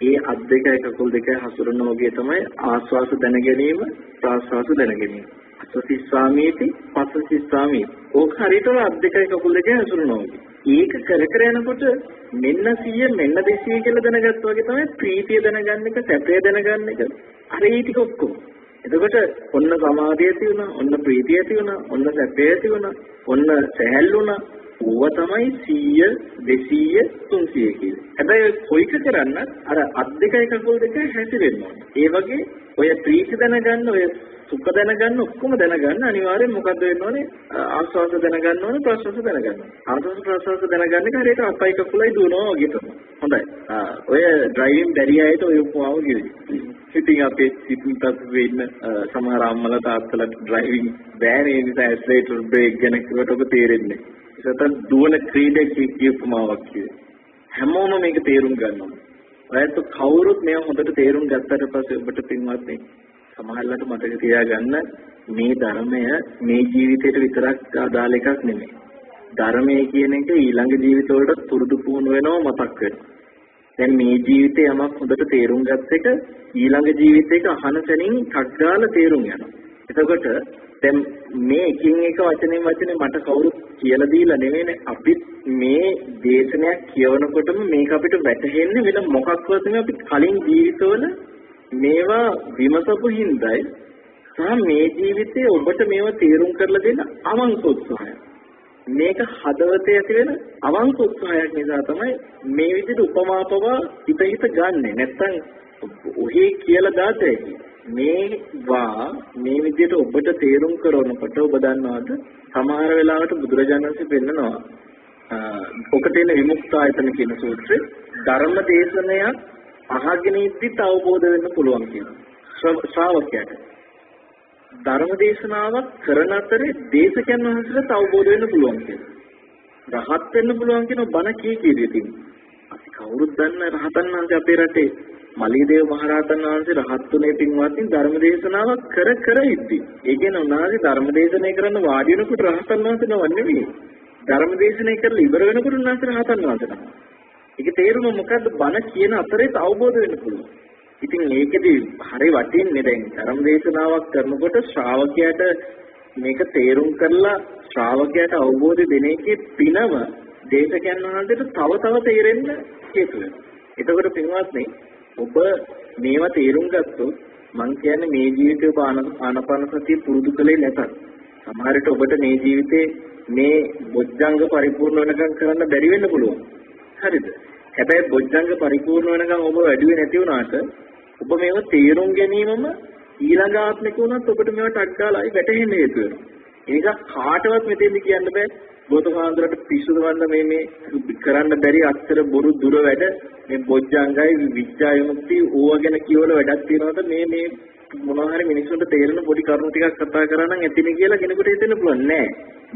ඒ අත් දෙකයි කකුල් දෙකයි හසුරන වගේ තමයි ආස්වාස දැන ගැනීම ප්‍රාස්වාස දැන ගැනීම. අසසිස්සාමීති පස්සසිස්සාමීති. ඕක හරියටම අත් දෙකයි කකුල් දෙකයි හසුරනවා වගේ. ඒක කර කර යනකොට මෙන්න 100 මෙන්න 200 කියලා දැනගත්ත වගේ තමයි ප්‍රීතිය දැනගන්න එක සැපය දැනගන්න එක. අර ඒ ටික ඔක්කොම. එතකොට ඔන්න සමාධිය ඇති වුණා ඔන්න ප්‍රීතිය ඇති වුණා ඔන්න සැපය ඇති වුණා ඔන්න සැහැල්ලු වුණා. ඌව තමයි 100 200 300 කියන්නේ හැබැයි කොයික කරන්න අර අත් දෙකයි කකුල් දෙකයි හැසිරෙන්න ඕනේ. ඒ වගේ ඔය ප්‍රීති දැනගන්න ඔය සුඛ දැනගන්න ඔක්කොම දැනගන්න අනිවාර්යෙන් මොකද්ද වෙන්න ඕනේ ආස්වාද දැනගන්න ඕනේ ප්‍රසවාස දැනගන්න. ආස්වාද ප්‍රසවාස දැනගන්න එක හරියට අපයි කකුලයි දුවනවා වගේ තමයි. හොඳයි. ඔය ඩ්‍රයිවිං බැරි අයට ඔය උපමාව කිව්වේ ඉතින් අපේ සිතින් තත්ත්වෙ ඉන්න සමහර අම්මලා තාත්තලා ඩ්‍රයිවිං බෑනේ ඒ නිසා ඇක්සලරේටර් බ්‍රේක් ගැන කිව්වට ඔබ තේරෙන්නේ නැහැ. ඒකට දුවන ක්‍රීඩකයෙක් කිය උපමාවක් කිව්වේ හැමෝම මේක තේරුම් ගන්න ඕනේ ඔයත් කවුරුත් මේව හොඳට තේරුම් ගත්තට පස්සේ ඔබට පින්වත්නි සමහරවිට මතක තියාගන්න මේ ධර්මය මේ ජීවිතයට විතරක් අදාළ එකක් නෙමෙයි. ධර්මය කියන එක ඊළඟ ජීවිතවලට පුරුදු පුහුණු වෙනව මතක් වෙනවා. දැන් මේ ජීවිතේ යමක් හොඳට තේරුම් ගත්ත එක ඊළඟ ජීවිතේක අහන තැනින් ටග්ගාල තේරුම් යනවා. එතකොට දැන් මේ එකින් එක වචනෙන් වචනේ මට කවුරුත් කියලා දීලා නෙවෙයිනේ අපි මේ දේශනයක් කියවනකොටම මේක අපිට වැටහෙන්නේ වෙන මොකක්වත් නෙවෙයි අපි කලින් ජීවිතවල මේවා විමසපු හින්දායි සහ මේ ජීවිතේ ඔබට මේවා තේරුම් කරලා දෙන්න අවංක උත්සාහය. මේක හදවතේ ඇති වෙන අවංක උත්සාහයක් නිසා තමයි මේ විදිහට උපමාපව හිත හිත ගන්නෙ. නැත්තම් ඔහි කියලා දාතේ මේවා මේ විදිහට ඔබට තේරුම් කරනකොට ඔබ දන්නවද සමහර වෙලාවට බුදුරජාණන් වහන්සේ පෙන්නනවා ඔක තියෙන විමුක්තායතන කියන සූත්‍රේ ධර්ම දේශනයක් අහගෙන ඉද්දිත් අවබෝධ වෙන්න පුළුවන් කියනවා ශ්‍රාවකයාට. ධර්ම දේශනාවක් කරන අතරේ දේශකයන් වහන්සේට අවබෝධ වෙන්න පුළුවන් කියනවා රහත් වෙන්න පුළුවන් කියන බණ කී කීදී තියෙනවා අපි කවුරුත් දන්න රහතන් වහන්සේ අපේ රටේ මලීදේව මහරහතන් වහන්සේ රහත් උනේ පින්වත්නි ධර්ම දේශනාවක් කර කර ඉද්දී. ඒ කියන්නේ උන්වහන්සේ ධර්ම දේශනය කරන්න වාඩි වෙනකොට රහතන් වහන්සේ නව නෙවෙයි. ධර්ම දේශනය කරලා ඉවර වෙනකොට උන්වහන්සේ රහතන් වහන්සේ නම ඒක තේරුම මොකද්ද බණ කියන අතරේ අවබෝධ වෙන්න පුළුවන්. ඉතින් ඒකෙදි හරි වටින්නේ දැන් ධර්ම දේශනාවක් කරනකොට ශ්‍රාවකයාට මේක තේරුම් කරලා ශ්‍රාවකයාට අවබෝධ දෙන එකේ පිනම දේශකයන් වහන්සේට තව තව තේරෙන්න හේතු වෙනවා. එතකොට පින්වත්නි ඔබ මේවා තේරුම් ගත්තොත් මං කියන්නේ මේ ජීවිතේ ආනපාන සතිය පුරුදු කළේ නැතත් සමහර විට ඔබට මේ ජීවිතේ මේ බොජ්ජංග පරිපූර්ණ වෙනකම් කරන්න බැරි වෙන්න පුළුවන්. හරිද? හැබැයි බොජ්ජංග පරිපූර්ණ වෙනකම් ඔබ වැඩි වෙ නැති වුණාට ඔබ මේව තේරුම් ගැනීමම ඊළඟ ආත්මික වුණත් ඔබට මේවට අඩ්ඩාලායි වැටහෙන්න හේතු වෙනවා. ඒක කාටවත් මෙතෙන්දි කියන්න බෑ. ගෝතමාන්දරට පිස්සුද වන්න මේ මේ කරන්න බැරි අක්ෂර බොරු දුර වැඩ මේ බොජ්ජංගයි විඥා යමුක්ති ඕවා ගැන කියවල වැඩක් තියනවාද මේ මේ මොනවා හරි මිනිස්සුන්ට තේරෙන පොඩි කරුණු ටිකක් කතා කරා නම් ඇතිනේ කියලා කෙනෙකුට හිතෙන්න පුළුවන් නෑ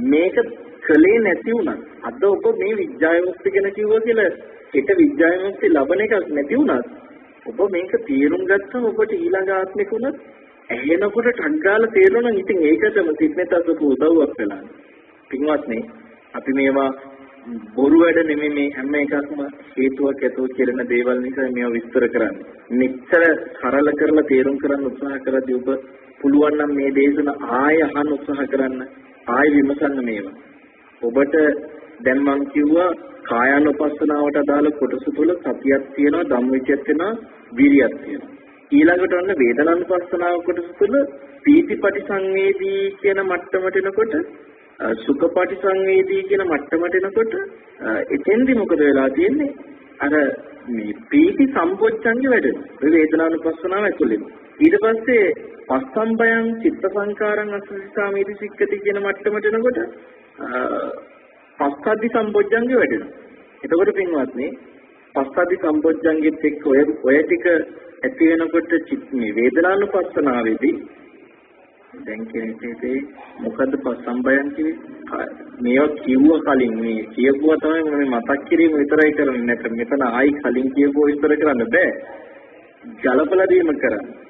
මේක කලේ නැති වුණා අද ඔබ මේ විඥා යමුක්ති ගැන කිව්වා කියලා හිත විඥා යමුක්ති ලබන එකක් නැති වුණත් ඔබ මේක තේරුම් ගත්තම ඔබට ඊළඟ ආත්මික උනත් ඇහෙනකොට ටග්ගාල තේරෙනවා නම් ඉතින් ඒකටම සිත්නෙතත් උදව්වක් වෙලා. පින්වත්නි අපි මේවා බොරු වැඩ නෙමෙයි මේ හැම එකක්ම හේතුවක් ඇතුව කෙරෙන දේවල් නිසා මේවා විස්තර කරන්නේ. මෙච්චර සරල කරලා තේරුම් කරන්න උත්සාහ කරද්දී ඔබ පුළුවන් නම් මේ දේශන ආය අහන්න උත්සාහ කරන්න. ආය විමසන්න මේවා. ඔබට දැන් මම කිව්වා කායानुපස්සනාවට අදාළ කොටස තුල සතියක් තියෙනවා ධම්මවිචයක් තියෙනවා විරියක් තියෙනවා. ඊළඟට ඔන්න වේදනානුපස්සනාව කොටස තුල පීතිපටි සංවේදී කියන මට්ටමට එනකොට සුඛපටි සංවේදී කියන මට්ටමට එනකොට එතෙන්දි මොකද වෙලා තියෙන්නේ? අර මේ පීති සම්පොච්චංගේ වැඩෙනවා වේදනානුපස්සනාව ඇතුළේ ඊට පස්සේ පස්සම්බයං චිත්ත සංකාරං අසුසිතාමේති සික්කති කියන මට්ටමට එනකොට පස්සද්ධි සම්පොච්චංගේ වැඩෙනවා. එතකොට පින්වත්නි පස්සද්ධි සම්පොච්චංගෙත් එක්ක ඔය ඔය ටික ඇති වෙනකොට මේ වේදනානුපස්සනාවේදී දැන් කියන්නේ මොකද්ද පස්සම්බයන් කියන්නේ මේවා කිව්ව කලින් මේ කියපුවා තමයි මේ මතක් කිරීම විතරයි කරන්නේ. නැත්නම් මෙතන ආයි කලින් කියපුවා විස්තර කරන්න බෑ. ජලපල දීම කරන්නේ.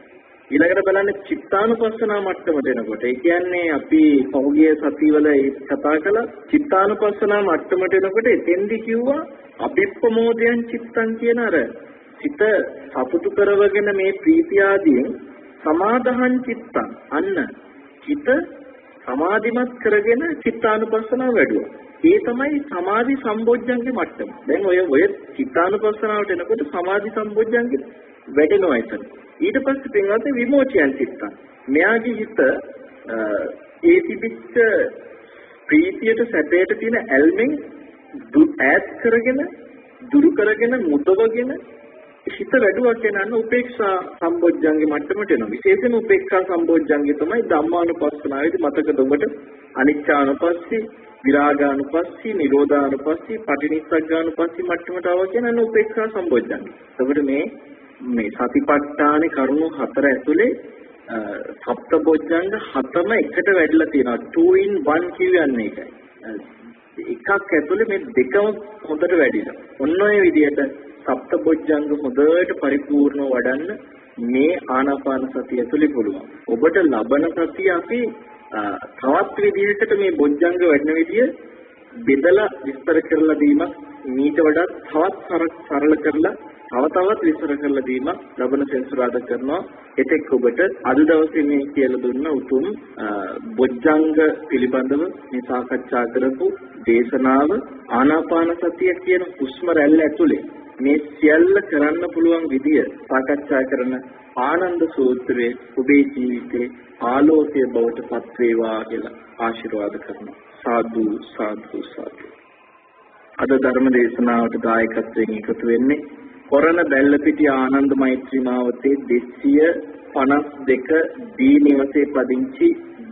ඊළඟට බලන්න චිත්තානුපස්සනා මට්ටමට එනකොට ඒ කියන්නේ අපි පහුගිය සතිවල කතා කළා චිත්තානුපස්සනා මට්ටමට එනකොට එතෙන්දි කිව්වා අභිප්‍රමෝදයන් චිත්තං කියන අර සිත සතුටු කරවගෙන මේ ප්‍රීතිය ආදීන් සමාදහන් චිත්තං අන්න චිත සමාධිමත් කරගෙන චිත්තානුපස්සනාව වැඩුවා. ඒ තමයි සමාධි සම්බොජ්ජංගේ මට්ටම. දැන් ඔය ඔය චිත්තානුපස්සනාවට එනකොට සමාධි සම්බොජ්ජංගේ වැඩෙනවා එතන. ඊට පස්සේ පින්වත් විමෝචයන් චිත්තං. මෙයාගේ හිත ඒ තිබිච්ච ප්‍රීතියට සැපයට තියෙන ඇල්මෙන් ඈත් කරගෙන දුරු කරගෙන මුදවගෙන හිත වැඩුවක් කියනන්න උපේක්ෂා සම්බොජ්ජංගේ මට්ටමට එනවා. විශේෂයෙන්ම උපේක්ෂා සම්බොජ්ජංගේ තමයි ධම්මානුපස්සනාවේදී මතකද ඔබට අනිච්චානුපස්සී, විරාගානුපස්සී, නිරෝධානුපස්සී, පටිනිස්සග්ගානුපස්සී මට්ටමට ආවා කියනන්න උපේක්ෂා සම්බොජ්ජංගේ. එතකොට මේ මේ සතිපට්ඨානේ කරුණු හතර ඇතුලේ සප්තබොජ්ජංග හතම එකට වැඩිලා තියෙනවා 2 in 1 කියන්නේ ඒකයි. එකක් ඇතුලේ මේ දෙකම හොඳට වැඩිලා. ඔන්න ඔය විදිහට සප්තබොජ්ජංග හොඳට පරිපූර්ණව වඩන්න මේ ආනාපාන සතිය ඇතුලේ පුළුවන්. ඔබට ලබන සතිය අපි තවත් විදිහකට මේ බොජ්ජංග වැඩන විදිය බෙදලා විස්තර කරලා දීමක් මීට වඩා තවත් සරල කරලා තව තවත් විස්තර කරලා දීමක් ලබන සෙන්සුරාද කරනවා. එතෙක් ඔබට අද දවසේ මේ කියලා දුන්න උතුම් බොජ්ජංග පිළිබඳව මේ සාකච්ඡා කරපු දේශනාව ආනාපාන සතිය කියන හුස්ම රැල්ල ඇතුලේ මේ සියල්ල කරන්න පුළුවන් විදිය සාකච්ඡා කරන ආනන්ද සූත්‍රයේ ඔබේ ජීවිතේ ආලෝකයේ බවට පත් වේවා කියලා ආශිර්වාද කරනවා. සාදු සාදු සාදු. අද ධර්ම දේශනාවට දායකත්වයෙන් එකතු වෙන්නේ කොරණ බැල්ලපිටිය ආනන්ද මෛත්‍රී මාවතේ 252 දී නිවසේ පදිංචි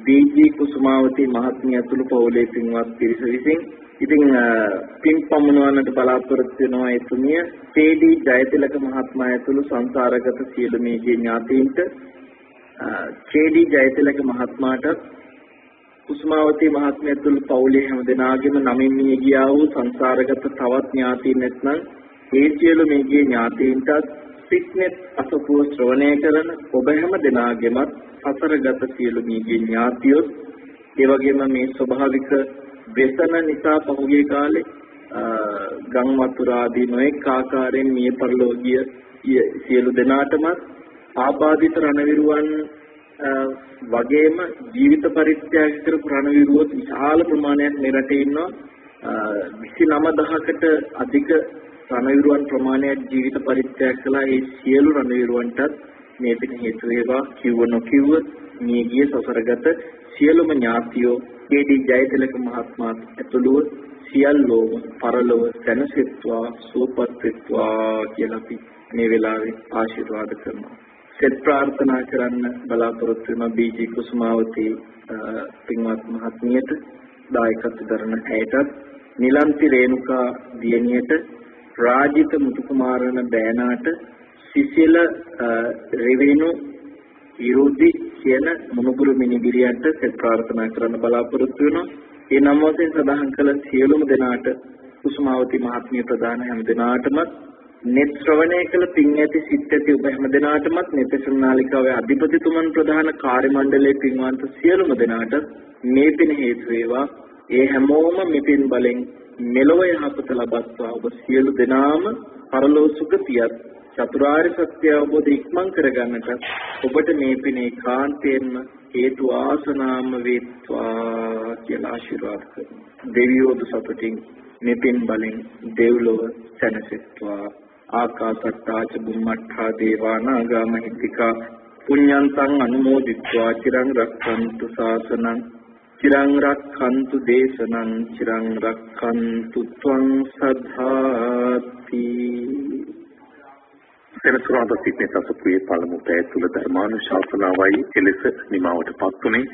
දීජී කුසුමාවතී මහත්මිය ඇතුළු පවුලේ පින්වත් පිරිස විසින් ඉතින් පින් පමුණවන්නට බලාපොරොත්තු වෙනවා එතුමිය තේදී ජයතිලක මහත්මයා ඇතුළු සංසාරගත සියලු මේගේ ඥාතීන්ට. චේදී ජයතිලක මහත්මයාට කුසුමාවතී මහත්මිය ඇතුළු පවුලේ හැම දෙනාගේම නමින් මිය ගියා වූ සංසාරගත තවත් ඥාතීන් නැත්නම් ඒ සියලු මේගේ ඥාතීන්ටත් සික්නෙත් අසපුව ශ්‍රවණය කරන ඔබ හැම දෙනාගේමත් සසරගත සියලු මේගේ ඥාතියොත් ඒ වගේම මේ ස්වභාවික වෙසන නිසා පහුගිය කාලේ ගම් වතුර ආදී නොඑක ආකාරයෙන් මිය පරලෝකීය සියලු දෙනාටම ආබාධිත රණවිරුවන් වගේම ජීවිත පරිත්‍යාග කරපු රණවිරුවෝ විශාල ප්‍රමාණයක් මේ රටේ ඉන්නවා. 29000කට අධික රණවිරුවන් ප්‍රමාණයක් ජීවිත පරිත්‍යාග කළා ඒ සියලු රණවිරුවන්ටත් මේ පිට හේතු වේවා කිව්ව නොකිව්ව මේ ගිය සසරගත සියලුම ඥාතියෝ කේඩි ජයතිලක මහත්මයා ඇතුළුව සියල්ලෝම පරලොව සැනසෙත්වා සුවපත් වෙත්වා කියලා අපි මේ වෙලාවේ ආශිර්වාද කරනවා. සෙත් ප්‍රාර්ථනා කරන්න බලාපොරොත්තු වෙන බීජී කුසුමාවතී පින්වත් මහත්මියට දායකත්ව දරන ඇයටත් නිලන්ති රේණුකා දියණියට රාජිත මුතුකුමාරන බෑනාට සිසිල රෙවෙනු විරෝධි කියන මොනුපුරු මිනිබිරියන්ට සෙත් ප්‍රාර්ථනා කරන්න බලාපොරොත්තු වෙනවා. ඒ නම් වශයෙන් සඳහන් කළ සියලුම දෙනාට කුසුමාවති මහත්මිය ප්‍රදාන හැම දෙනාටම net ශ්‍රවණය කළ පින් ඇති සිත් ඇති ඔබ හැම දෙනාටමත් නිතසුන් නාලිකාවේ අධිපතිතුමන් ප්‍රධාන කාර්ය මණ්ඩලයේ පින්වන්ත සියලුම දෙනාට මේ පින හේතු වේවා. ඒ හැමෝම මෙපින් බලෙන් මෙලොව යහපත ලබත්වා ඔබ සියලු දෙනාම පරලෝ සුගතියත් චතුරාර්ය සත්‍ය අවබෝධ ඉක්මන් කරගන්නට ඔබට මේ පිනේ කාන්තේන්ම හේතු ආසනාම වේත්වා කියලා ආශිර්වාද කරනවා. දෙවියෝද සතුටින් මෙපින් බලෙන් දෙව්ලොව සැනසෙත්වා. ආකාසට්ටාච බුම්මට්ඨා දේවානාගා මහිත්‍තිකා පුඤ්ඤන්තං අනුමෝදිත්වා චිරං රක්ඛන්තු ශාසනං චිරං රක්ඛන්තු දේශනං චිරං රක්ඛන්තු ත්වං සද්ධාති සෙනසුරාදා සිටින සසපුවේ පළමු පැය තුල ධර්මානුශාසනාවයි එලෙස නිමාවට පත්ුනේ